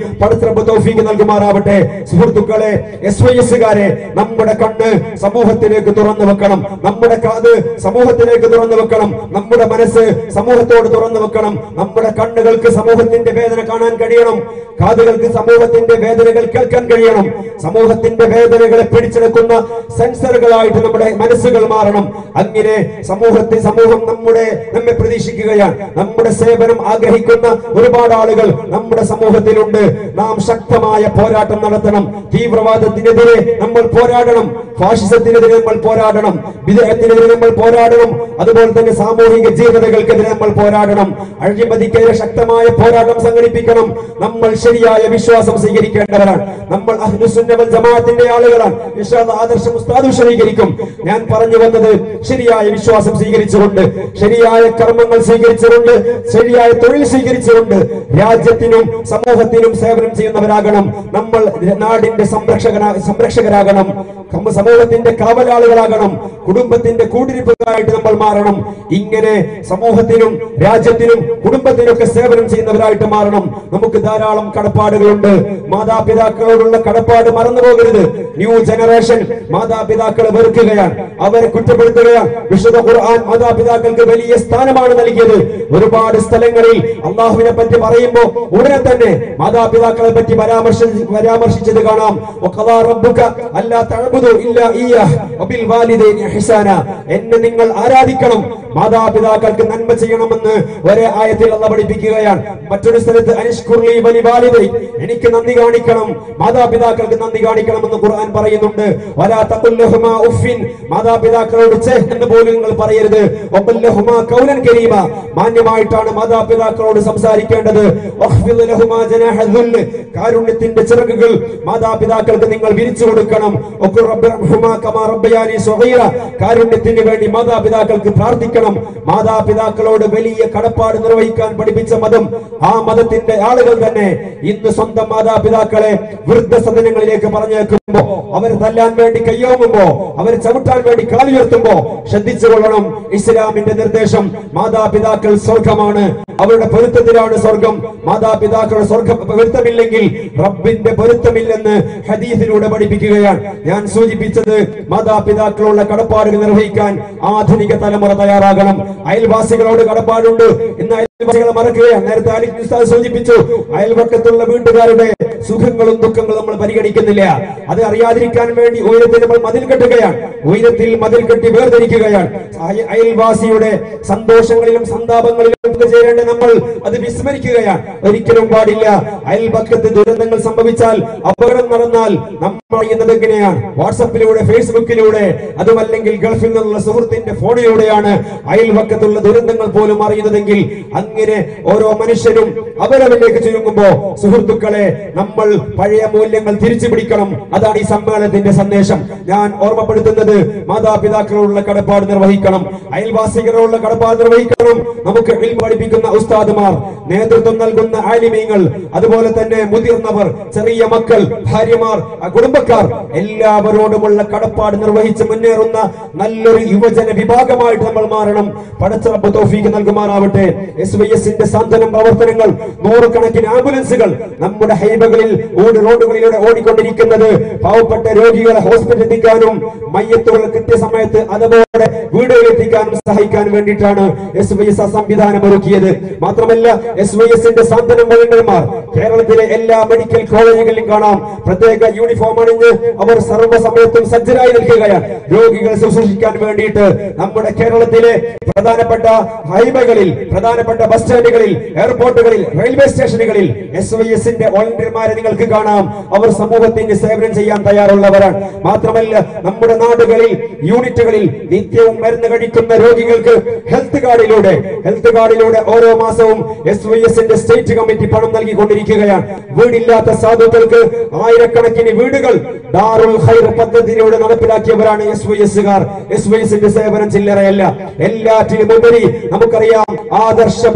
S1: തൗഫീക്ക് നൽകുമാറാവട്ടെ. സുഹൃത്തുക്കളെ എസ് വൈ എസുകാരെ നമ്മുടെ കണ്ണ് സമൂഹത്തിലേക്ക് തുറന്നു വെക്കണം. നമ്മുടെ കാത് സമൂഹത്തിലേക്ക് തുറന്നു വെക്കണം. നമ്മുടെ മനസ്സ് സമൂഹത്തോട് തുറന്നു വെക്കണം. നമ്മുടെ കണ്ണുകൾക്ക് സമൂഹത്തിന്റെ വേദന കാണാൻ കഴിയണം. കാതുകൾക്ക് സമൂഹത്തിന്റെ വേദനകൾ കേൾക്കാൻ കഴിയണം. സമൂഹത്തിന്റെ വേദനകളെ പിടിച്ചെടുക്കുന്ന സെൻസറുകളായിട്ട് നമ്മുടെ മനസ്സുകൾ മാറണം. അങ്ങനെ സമൂഹത്തെ സമൂഹം നമ്മുടെ നമ്മെ പ്രതീക്ഷിക്കുകയാണ്. നമ്മുടെ സേവനം ആഗ്രഹിക്കുന്ന ഒരുപാട് ആളുകൾ നമ്മുടെ സമൂഹത്തിലുണ്ട്. നാം ശക്തമായ പോരാട്ടം നടത്തണം. തീവ്രവാദത്തിനെതിരെ നമ്മൾ പോരാടണം. ഫാഷിസത്തിനെതിരെ നമ്മൾ പോരാടണം. വിദേഹത്തിനെതിരെ നമ്മൾ പോരാടണം. അതുപോലെ തന്നെ സാമൂഹിക ജീവതകൾക്കെതിരെ നമ്മൾ പോരാടണം. അഴിമതിക്കെതിരെ ശക്തമായ പോരാട്ടം സംഘടിപ്പിക്കണം. നമ്മൾ ശരിയായ വിശ്വാസം സ്വീകരിക്കേണ്ടവരാണ്. നമ്മൾ അഹ്ലുസുന്നവൽ ജമാഅത്തിന്റെ ആളുകളാണ്. വിശ്വാസ ആദർശം ഉസ്താദ് വിശദീകരിക്കും. ഞാൻ പറഞ്ഞു വന്നത് ശരിയായ വിശ്വാസം സ്വീകരിച്ചുകൊണ്ട് ശരിയായ കർമ്മങ്ങൾ സ്വീകരിച്ചുകൊണ്ട് ശരിയായ തൊഴിൽ സ്വീകരിച്ചുകൊണ്ട് രാജ്യത്തിനും സമൂഹത്തിനും സേവനം ചെയ്യുന്നവരാകണം. നമ്മൾ നാടിന്റെ സംരക്ഷകന സംരക്ഷകരാകണം. സമൂഹത്തിന്റെ കാവലാളുകളാകണം. കുടുംബത്തിന്റെ കൂടിരിപ്പുകാരായിട്ട് നമ്മൾ മാറണം. ഇങ്ങനെ സമൂഹത്തിനും രാജ്യത്തിനും കുടുംബത്തിനൊക്കെ സേവനം ചെയ്യുന്നവരായിട്ട് മാറണം. നമുക്ക് ധാരാളം കടപ്പാടുകളുണ്ട്. മാതാപിതാക്കളോടുള്ള കടപ്പാട് മറന്നു പോകരുത് ന്യൂ ജനറേഷൻ മാതാപിതാക്കളെ വെറുക്കുകയാണ്. അവരെ കുറ്റപ്പെടുത്തുകയാണ് വിശുദ്ധ ഖുർആൻ മാതാപിതാക്കൾക്ക് വലിയ സ്ഥാനമാണ് നൽകിയത്. ഒരുപാട് സ്ഥലങ്ങളിൽ അള്ളാഹുവിനെ പറ്റി പറയുമ്പോൾ ഉടനെ തന്നെ മാതാപിതാക്കളെ പറ്റി പരാമർശ പരാമർശിച്ചത് കാണാം. എന്നെ നിങ്ങൾ ആരാധിക്കണം. മാതാപിതാക്കൾക്ക് നന്മ ചെയ്യണമെന്ന് ഒരേ ആയത്തിൽ അല്ല പഠിപ്പിക്കുകയാണ്. മറ്റൊരു സ്ഥലത്ത് അനിഷ്കുർലി വലി വാലിദൈ. എനിക്ക് നന്ദി കാണിക്കണം. മാതാപിതാക്കൾക്ക് നന്ദി കാണിക്കണം എന്ന് ഖുർആൻ പറയുന്നുണ്ട്. ഉഫിൻ മാതാപിതാക്കളോട് എന്ന് പോലും നിങ്ങൾ പറയരുത്. കൗലൻ കരീമ. മാന്യമായിട്ടാണ് മാതാപിതാക്കളോട് സംസാരിക്കേണ്ടത്. കാരുണ്യത്തിന്റെ ചിറകുകൾ മാതാപിതാക്കൾക്ക് നിങ്ങൾ വിരിച്ചു കൊടുക്കണം. കാരുണ്യത്തിന് വേണ്ടി മാതാപിതാക്കൾക്ക് പ്രാർത്ഥിക്കണം. മാതാപിതാക്കളോട് വലിയ കടപ്പാട് നിർവഹിക്കാൻ പഠിപ്പിച്ച മതം ആ മതത്തിന്റെ ആളുകൾ തന്നെ ഇന്ന് സ്വന്തം മാതാപിതാക്കളെ വൃദ്ധസദനങ്ങളിലേക്ക് പറഞ്ഞേക്കുമ്പോ അവർ തല്ലാൻ വേണ്ടി കയ്യോങ്ങുമ്പോ അവർ ചവിട്ടാൻ വേണ്ടി കാലുയർത്തുമ്പോ ശ്രദ്ധിച്ചു കൊള്ളണം ഇസ്ലാമിന്റെ നിർദ്ദേശം മാതാപിതാക്കൾ സ്വർഗമാണ്. അവരുടെ പൊരുത്തത്തിലാണ് സ്വർഗം. മാതാപിതാക്കളുടെ സ്വർഗം പൊരുത്തമില്ലെങ്കിൽ റബ്ബിന്റെ പൊരുത്തമില്ലെന്ന് ഹദീസിലൂടെ പഠിപ്പിക്കുകയാണ്. ഞാൻ സൂചിപ്പിച്ചത് മാതാപിതാക്കളുള്ള കടപ്പാടുകൾ നിർവഹിക്കാൻ ആധുനിക തലമുറ തയ്യാറാകണം. അയൽവാസികളോട് കടപ്പാടുണ്ട്. അയൽവാസികളെ മറക്കുകയാണ് നേരത്തെ അലി ഉസ്താദ് സൂചിപ്പിച്ചു അയൽപക്കത്തുള്ള വീട്ടുകാരുടെ സുഖങ്ങളും ദുഃഖങ്ങളും നമ്മൾ പരിഗണിക്കുന്നില്ല. അത് അറിയാതിരിക്കാൻ വേണ്ടി ഉയരത്തിൽ നമ്മൾ മതിൽ കെട്ടുകയാണ്. ഉയരത്തിൽ മതിൽ കെട്ടി വേർതിരിക്കുകയാണ്. അയൽവാസിയുടെ സന്തോഷങ്ങളിലും സന്താപങ്ങളിലും ചേരേണ്ട നമ്മൾ അത് വിസ്മരിക്കുകയാണ്. ഒരിക്കലും പാടില്ല. അയൽപക്കത്ത് ദുരന്തങ്ങൾ സംഭവിച്ചാൽ അപകടം നടന്നാൽ നമ്മൾ അറിയുന്നത് എങ്ങനെയാണ്? വാട്സപ്പിലൂടെ ഫേസ്ബുക്കിലൂടെ അതുമല്ലെങ്കിൽ ഗൾഫിൽ നിന്നുള്ള സുഹൃത്തിന്റെ ഫോണിലൂടെയാണ് അയൽപക്കത്തുള്ള ദുരന്തങ്ങൾ പോലും അറിയുന്നതെങ്കിൽ അങ്ങനെ ഓരോ മനുഷ്യരും അവരവരിലേക്ക് ചുരുങ്ങുമ്പോ സുഹൃത്തുക്കളെ നമ്മൾ പഴയ മൂല്യങ്ങൾ തിരിച്ചു പിടിക്കണം. അതാണ് ഈ സമ്മേളനത്തിന്റെ സന്ദേശം. ഞാൻ ഓർമ്മപ്പെടുത്തുന്നത് മാതാപിതാക്കളോടുള്ള കടപ്പാട് നിർവഹിക്കണം. അയൽവാസികളോടുള്ള കടപ്പാട് നിർവഹിക്കണം. നമുക്ക് പഠിപ്പിക്കുന്ന ഉസ്താദുമാർ നേതൃത്വം നൽകുന്ന ആലിമീങ്ങൾ അതുപോലെ തന്നെ മുതിർന്നവർ ചെറിയ മക്കൾ ഭാര്യമാർ കുടുംബക്കാർ എല്ലാവരോടുമുള്ള കടപ്പാട് നിർവഹിച്ച് മുന്നേറുന്ന നല്ലൊരു യുവജന വിഭാഗമായിട്ട് നമ്മൾ മാറണം. പടച്ചറപ്പ് തോഫീക്ക് നൽകുമാറാവട്ടെ. എസ് എസിന്റെ സാന്ത്വനം പ്രവർത്തനങ്ങൾ നൂറുകണക്കിന് ആംബുലൻസുകൾ നമ്മുടെ ഹൈബകളിൽ ഓട് റോഡുകളിലൂടെ ഓടിക്കൊണ്ടിരിക്കുന്നത്. പാവപ്പെട്ട രോഗികളെ ഹോസ്പിറ്റലിൽ എത്തിക്കാനും മയ്യത്തുകൾ കൃത്യസമയത്ത് അതുപോലെ വീടുകളിൽ എത്തിക്കാനും സഹായിക്കാൻ വേണ്ടിയിട്ടാണ് എസ് വൈ എസ് ആ സംവിധാനം ഒരുക്കിയത്. മാത്രമല്ല എസ് വൈ എസിന്റെ സാന്ത്വനം വോളണ്ടിയർമാർ കേരളത്തിലെ എല്ലാ മെഡിക്കൽ കോളേജുകളിലും കാണാം. പ്രത്യേക യൂണിഫോം അണിഞ്ഞ് അവർ സർവസമയത്തും സജ്ജരായി നിൽക്കുകയാണ്. രോഗികളെ ശുശ്രൂഷിക്കാൻ വേണ്ടിയിട്ട് നമ്മുടെ കേരളത്തിലെ പ്രധാനപ്പെട്ട ഹൈബകളിൽ പ്രധാനപ്പെട്ട ബസ് സ്റ്റാൻഡുകളിൽ എയർപോർട്ടുകളിൽ റെയിൽവേ സ്റ്റേഷനുകളിൽ എസ് വൈ എസിന്റെ വോളണ്ടിയർമാരെ നിങ്ങൾക്ക് കാണാം. അവർ സമൂഹത്തിന് സേവനം ചെയ്യാൻ തയ്യാറുള്ളവരാണ്. മാത്രമല്ല നമ്മുടെ നാടുകളിൽ യൂണിറ്റുകളിൽ നിത്യവും മരുന്ന് കഴിക്കുന്ന രോഗികൾക്ക് ഹെൽത്ത് കാർഡിലൂടെ ഹെൽത്ത് കാർഡിലൂടെ ഓരോ മാസവും എസ് വൈ എസിന്റെ സ്റ്റേറ്റ് കമ്മിറ്റി പണം നൽകിക്കൊണ്ടിരിക്കുകയാണ്. വീടില്ലാത്ത സാധുക്കൾക്ക് ആയിരക്കണക്കിന് വീടുകൾ ദാറുൽ ഹൈർ പദ്ധതിയിലൂടെ നടപ്പിലാക്കിയവരാണ് എസ് വൈ എസുകാർ എസ് വൈ എസിന്റെ സേവനം ചില്ലറയല്ല. എല്ലാറ്റിനും ഉപരി നമുക്കറിയാം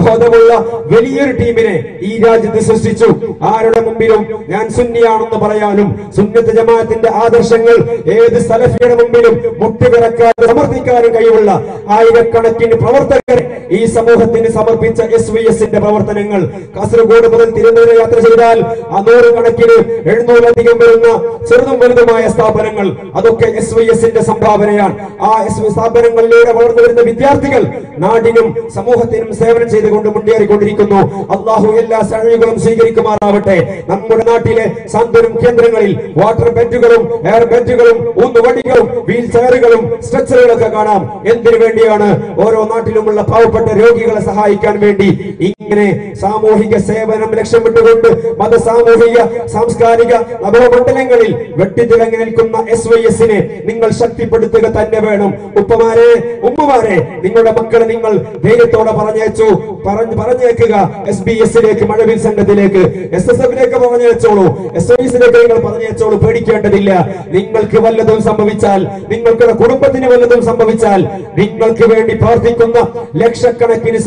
S1: ആദർശബോധമുള്ള വലിയൊരു ടീമിനെ ഈ രാജ്യത്ത് സൃഷ്ടിച്ചു. ആരുടെ മുമ്പിലും ഞാൻ സുന്നിയാണെന്ന് പറയാനും സുന്നത്ത് ജമാഅത്തിന്റെ ആദർശങ്ങൾ ഏത് സലഫിയുടെ മുമ്പിലും മുട്ടിപിറക്കാതെ സമർപ്പിക്കാനും കഴിവുള്ള ആയിരക്കണക്കിന് പ്രവർത്തകർ ഈ സമൂഹത്തിന് സമർപ്പിച്ച എസ് വി എസിന്റെ പ്രവർത്തനങ്ങൾ കാസർഗോഡ് മുതൽ തിരുവനന്തപുരം യാത്ര ചെയ്താൽ ആ കണക്കിന് എഴുന്നൂറിലധികം വരുന്ന ചെറുതും വലുതുമായ സ്ഥാപനങ്ങൾ അതൊക്കെ എസ് വി എസിന്റെ സംഭാവനയാണ്. ആ എസ് സ്ഥാപനങ്ങളിലൂടെ വളർന്നു വരുന്ന വിദ്യാർത്ഥികൾ നാടിനും സമൂഹത്തിനും സേവനം ചെയ്തുകൊണ്ട് മുന്നേറിക്കൊണ്ടിരിക്കുന്നു. അള്ളാഹു എല്ലാ സഹായങ്ങളും സ്വീകരിക്കുമാറാവട്ടെ. നമ്മുടെ നാട്ടിലെ സന്തരും കേന്ദ്രങ്ങളിൽ വാട്ടർ ബെഡുകളും എയർ ബെഡുകളും ഊന്നുവടികളും വീൽ ചെയറുകളും സ്ട്രെച്ചറുകളൊക്കെ കാണാം. എന്തിനു വേണ്ടിയാണ് ഓരോ നാട്ടിലുമുള്ള പാവപ്പെട്ട രോഗികളെ സഹായിക്കാൻ വേണ്ടി ഇങ്ങനെ സാമൂഹിക സേവനം ലക്ഷ്യമിട്ടുകൊണ്ട് മത സാമൂഹിക സാംസ്കാരിക നവമണ്ഡലങ്ങളിൽ വെട്ടിത്തിളങ്ങി നിൽക്കുന്ന എസ് വൈ എസിനെ നിങ്ങൾ ശക്തിപ്പെടുത്തുക തന്നെ വേണം. ഉപ്പമാരെ ഉമ്മമാരെ നിങ്ങളുടെ മക്കളെ നിങ്ങൾ ധൈര്യത്തോടെ പറഞ്ഞയച്ചു. പറഞ്ഞ് പറഞ്ഞേക്കുക എസ് ബി എസിലേക്ക് മഴവിൽ സംഘത്തിലേക്ക്. എസ് എസ് എഫിലേക്ക് പറഞ്ഞയച്ചോളൂ എസ് ഐ എസിലേക്ക് നിങ്ങൾ പറഞ്ഞയച്ചോളൂ പേടിക്കേണ്ടതില്ല. നിങ്ങൾക്ക് വല്ലതും സംഭവിച്ചാൽ നിങ്ങളുടെ കുടുംബത്തിന് വല്ലതും സംഭവിച്ചാൽ നിങ്ങൾക്ക് വേണ്ടി പ്രാർത്ഥിക്കുന്ന ലക്ഷക്കണക്കിന്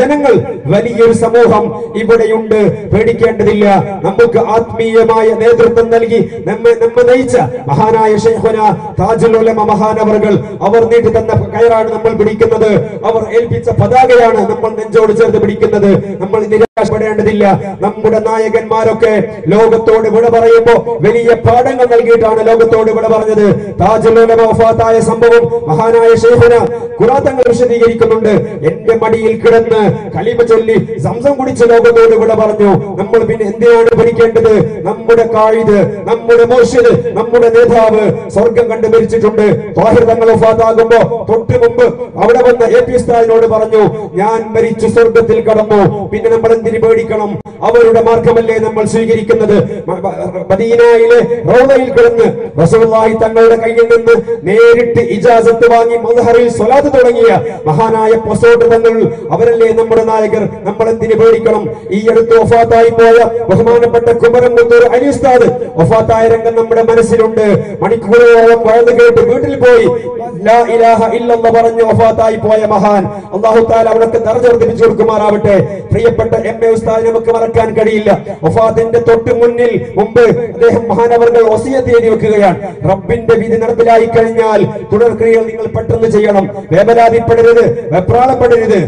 S1: ജനങ്ങൾ വലിയൊരു സമൂഹം ഇവിടെയുണ്ട്. പേടിക്കേണ്ടതില്ല. നമുക്ക് ആത്മീയമായ നേതൃത്വം നൽകി നമ്മെ നമ്മെ നയിച്ച മഹാനായ ഷെയ്ഖുന താജുൽ ഉലമ മഹാനവറുകൾ അവർ നീട്ടി തന്ന കയറാണ് നമ്മൾ പിടിക്കുന്നത്. അവർ ഏൽപ്പിച്ച പതാകയാണ് നമ്മൾ നെഞ്ചോട് ചേർത്ത് പിടിക്കുന്നത് നമ്മൾ നിരാശപ്പെടേണ്ടതില്ല. നമ്മുടെ നായകന്മാരൊക്കെ ലോകത്തോട് വിട പറയുമ്പോ വലിയ പാഠങ്ങൾ നൽകിയിട്ടാണ് ലോകത്തോട് വിട പറഞ്ഞത്. താജ്മഹലായ സംഭവം മഹാനായ ശേഖന കുറാത്തങ്ങൾ വിശദീകരിക്കുന്നുണ്ട്. എന്റെ മടിയിൽ കിടന്ന് കലിമ ചൊല്ലി സംസം കുടിച്ച് ലോകത്തോട് വിട പറഞ്ഞു. നമ്മൾ പിന്നെ എന്തിനാണ് പഠിക്കേണ്ടത് നമ്മുടെ കായിദ് നമ്മുടെ മോശ്യത് നമ്മുടെ നേതാവ് സ്വർഗം കണ്ടു മരിച്ചിട്ടുണ്ട്. താഹിർ തങ്ങൾ വഫാത്താകുമ്പോ തൊട്ട് മുമ്പ് അവിടെ വന്ന എ പി ഉസ്താദിനോട് പറഞ്ഞു ഞാൻ മരിച്ചു സ്വർഗത്തിൽ കടന്നു. പിന്നെ നമ്മൾ എന്തിനു പേടിക്കണം? അവരുടെ മാർഗമല്ലേ നമ്മൾ സ്വീകരിക്കുന്നത്? മദീനയിലെ റൗദയിൽ കിടന്ന് റസൂലുള്ളാഹി തങ്ങളുടെ കയ്യിൽ നിന്ന് നേരിട്ട് ഇജാസത്ത് വാങ്ങി മദ്ഹറിൽ സ്വലാത്ത് തുടങ്ങിയ മഹാനായ പൊസോട്ട് തങ്ങൾ അവരല്ലേ നമ്മുടെ നായകർ? നമ്മൾ എന്തിനു പേടിക്കണം? ഈ അടുത്ത് ഒഫാത്തായി പോയ ബഹുമാനപ്പെട്ട കുമരം മുത്തൂർ അലി ഉസ്താദ് ഒഫാത്തായ രംഗം നമ്മുടെ മനസ്സിലുണ്ട്. മണിക്കൂറുകളോളം വഴുത് കേട്ട് വീട്ടിൽ പോയി. ലാ ഇലാഹ ഒഫാത്തായി പോയ മഹാൻ. അള്ളാഹു താല അവിടെ ദർജ വർദ്ധിപ്പിച്ചു കൊടുക്കുമാറാവട്ടെ പ്രിയപ്പെട്ട എം എ ഉസ്താദ് നമുക്ക് മറക്കാൻ കഴിയില്ല. ഒഫാദിന്റെ തൊട്ട് മുന്നിൽ മുമ്പ് അദ്ദേഹം മഹാനവർകൾ ഒസിയ തേടി വെക്കുകയാണ്. റബ്ബിന്റെ വിധി നടപ്പിലായി കഴിഞ്ഞാൽ തുടർക്രിയകൾ നിങ്ങൾ പെട്ടെന്ന് ചെയ്യണം. വേപരാതിപ്പെടരുത് വെപ്രാളപ്പെടരുത്.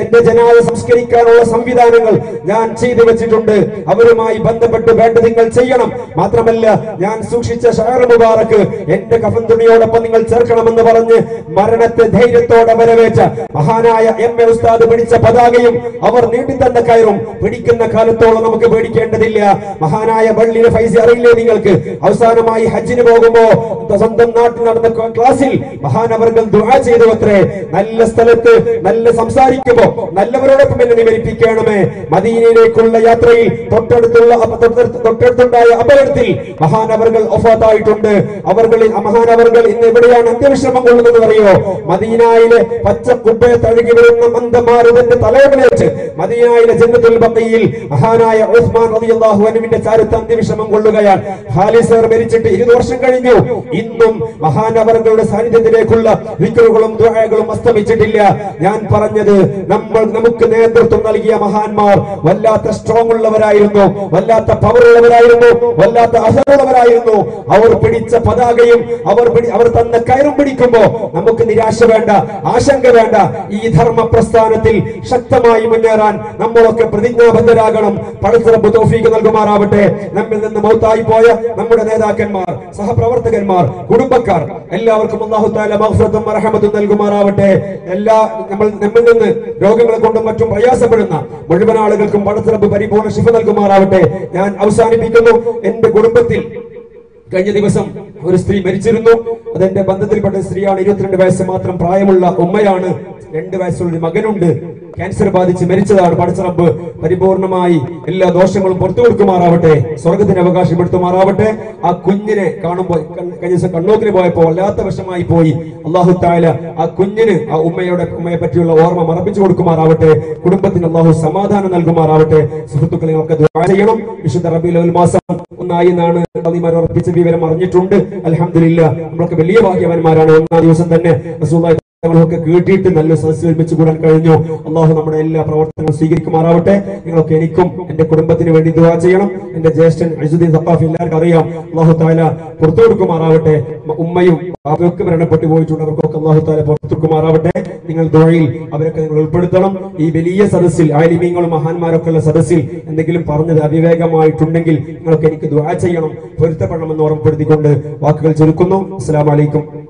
S1: എന്റെ ജനാവ് സംസ്കരിക്കാനുള്ള സംവിധാനങ്ങൾ ഞാൻ ചെയ്തു വെച്ചിട്ടുണ്ട്. അവരുമായി ബന്ധപ്പെട്ട് വേണ്ട നിങ്ങൾ ചെയ്യണം. മാത്രമല്ല ഞാൻ സൂക്ഷിച്ച ഷഹർ മുബാറക്ക് എന്റെ കഫൻ തുണിയോടൊപ്പം നിങ്ങൾ ചേർക്കണമെന്ന് പറഞ്ഞ് മരണത്തെ ധൈര്യത്തോടെ വരവേറ്റ മഹാനായ എം എ ഉസ്താദ് പിടിച്ച പതാകയും അവർ നീട്ടിത്തന്ന കയറും പിടിക്കുന്ന കാലത്തോളം നമുക്ക് പേടിക്കേണ്ടതില്ല. മഹാനായ ബള്ളിന് ഫൈസി അറിയില്ലേ നിങ്ങൾക്ക്? അവസാനമായി ഹജ്ജിന് പോകുമ്പോ സ്വന്തം നാട്ടിൽ നടന്ന ക്ലാസ്സിൽ മഹാനവർകൾ ദുആ ചെയ്തു അത്രേ നല്ല സ്ഥലത്ത് നല്ല സംസാരിക്കുമ്പോ നല്ലവരോടൊപ്പം എന്നെ നിവരിപ്പിക്കണമേ. മദീനയിലേക്കുള്ള യാത്രയിൽ തൊട്ടടുത്തുള്ള തൊട്ടടുത്തുണ്ടായ അപകടത്തിൽ മഹാനവർകൾ ഒഫാത്തായിട്ടുണ്ട്. അവർകളിൽ മഹാനവർകൾ ഇന്ന് എവിടെയാണ് അന്ത്യവിശ്രമം കൊള്ളുന്നത് അറിയോ? മദീനായിലെ പച്ച കുബ്ബയെ തഴുകി വരുന്ന മന്ദമാരുതന്റെ തലയോടിലേറ്റ് മദീനായിലെ ജന്നത്തുൽ ബക്കയിൽ മഹാനായ ഉസ്മാൻ റളിയല്ലാഹു അൻഹുവിന്റെ ചാരത്ത് അന്തിവിഷമം കൊള്ളുകയാണ്. ഹാലിസർ മരിച്ചിട്ട് ഇരുപത് വർഷം കഴിഞ്ഞു. ഇന്നും മഹാനവറുകളുടെ സാന്നിധ്യത്തിലേക്കുള്ള വിക്കറുകളും ദുആകളും അസ്തമിച്ചിട്ടില്ല. ഞാൻ പറഞ്ഞത് നമ്മൾ നമുക്ക് നേതൃത്വം നൽകിയ മഹാന്മാർ വല്ലാത്ത സ്ട്രോങ് ഉള്ളവരായിരുന്നു വല്ലാത്ത പവർ ഉള്ളവരായിരുന്നു വല്ലാത്ത അസറുള്ളവരായിരുന്നു അവർ പിടിച്ച പതാകയും അവർ അവർ തന്ന കയറും പിടിക്കുമ്പോ നമുക്ക് നിരാശ വേണ്ട ആശങ്ക വേണ്ട. ഈ ധർമ്മ പ്രസ്ഥാനത്തിൽ ശക്തമായി മുന്നേറാൻ നമ്മളൊക്കെ പ്രതിജ്ഞാബദ്ധരാകണം. പടച്ചിറപ്പ് തോഫീക്ക് നൽകുമാറാവട്ടെ. നമ്മിൽ നിന്ന് മൗത്തായി പോയ നമ്മുടെ നേതാക്കന്മാർ സഹപ്രവർത്തകന്മാർ കുടുംബക്കാർ എല്ലാവർക്കും അള്ളാഹു താല മഹ്ഫറത്തും മർഹമത്തും നൽകുമാറാവട്ടെ. എല്ലാ നമ്മൾ നമ്മിൽ നിന്ന് രോഗങ്ങളെ കൊണ്ടും മറ്റും പ്രയാസപ്പെടുന്ന മുഴുവൻ ആളുകൾക്കും പടച്ചിറപ്പ് പരിപൂർണ ശിഫ നൽകുമാറാവട്ടെ. ഞാൻ അവസാനിപ്പിക്കുന്നു. എന്റെ കുടുംബത്തിൽ കഴിഞ്ഞ ദിവസം ഒരു സ്ത്രീ മരിച്ചിരുന്നു. അതെന്റെ ബന്ധത്തിൽപ്പെട്ട സ്ത്രീയാണ്. ഇരുപത്തിരണ്ട് വയസ്സ് മാത്രം പ്രായമുള്ള ഉമ്മയാണ്. രണ്ട് വയസ്സുള്ള ഒരു മകനുണ്ട്. ക്യാൻസർ ബാധിച്ച് മരിച്ചതാണ് പടച്ചറബ്. പരിപൂർണമായി എല്ലാ ദോഷങ്ങളും പുറത്തു കൊടുക്കുമാറാവട്ടെ. സ്വർഗത്തിന് അവകാശം എടുത്തുമാറാവട്ടെ ആ കുഞ്ഞിനെ കാണുമ്പോൾ കഴിഞ്ഞ ദിവസം കണ്ണൂക്കിന് പോയപ്പോൾ വല്ലാത്ത വശമായി പോയി. അള്ളാഹു താല ആ കുഞ്ഞിന് ആ ഉമ്മയുടെ ഉമ്മയെ പറ്റിയുള്ള ഓർമ്മ മറപ്പിച്ചു കൊടുക്കുമാറാവട്ടെ. കുടുംബത്തിന് അള്ളാഹു സമാധാനം നൽകുമാറാവട്ടെ. സുഹൃത്തുക്കളെ ദുആ ചെയ്യണം. വിശുദ്ധ റബീൽ മാസം ഒന്നായി എന്നാണ് ഖാദിമാർ ഉറപ്പിച്ച വിവരം അറിഞ്ഞിട്ടുണ്ട്. അലഹമില്ല നമ്മളൊക്കെ വലിയ ഭാഗ്യവാന്മാരാണ്. ഒന്നാം ദിവസം തന്നെ ഞങ്ങളൊക്കെ കേട്ടിട്ട് നല്ല സദസ് ഒരുമിച്ച് കൂടാൻ കഴിഞ്ഞു. അള്ളാഹു നമ്മുടെ എല്ലാ പ്രവർത്തനങ്ങളും സ്വീകരിക്കുമാറാവട്ടെ. നിങ്ങളൊക്കെ എനിക്കും എന്റെ കുടുംബത്തിന് വേണ്ടി ദുവാ ചെയ്യണം. എന്റെ ജ്യേഷ്ഠൻ അജുദ്ദീൻ സഫാഫ് എല്ലാവർക്കും അറിയാം. അള്ളാഹു താല പുറത്തു കൊടുക്കുമാറാവട്ടെ. ഉമ്മയും അവർക്ക് മരണപ്പെട്ടു പോയിട്ടുണ്ട്. അവർക്കൊക്കെ അള്ളാഹു താല പുറത്തു കൊടുക്കുമാറാവട്ടെ. നിങ്ങൾ ദുആയിൽ അവരൊക്കെ നിങ്ങൾ ഉൾപ്പെടുത്തണം. ഈ വലിയ സദസ്സിൽ ആലിമീങ്ങളും മഹാന്മാരൊക്കെ ഉള്ള സദസ്സിൽ എന്തെങ്കിലും പറഞ്ഞത് അവിവേകമായിട്ടുണ്ടെങ്കിൽ നിങ്ങളൊക്കെ എനിക്ക് ദുആ ചെയ്യണം പൊരുത്തപ്പെടണമെന്ന് ഓർമ്മപ്പെടുത്തിക്കൊണ്ട് വാക്കുകൾ ചുരുക്കുന്നു. അസ്സലാമു അലൈക്കും.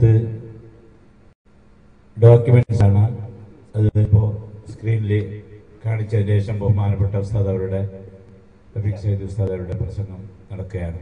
S2: അടുത്ത് ഡോക്യുമെന്റ്സ് ആണ്. അതിപ്പോ സ്ക്രീനിൽ കാണിച്ചതിന് ശേഷം ബഹുമാനപ്പെട്ട ഉസ്താദ് അവരുടെ റഫീഖ് ചെയ്ത ഉസ്താദ് അവരുടെ പ്രസംഗം നടക്കുകയാണ്.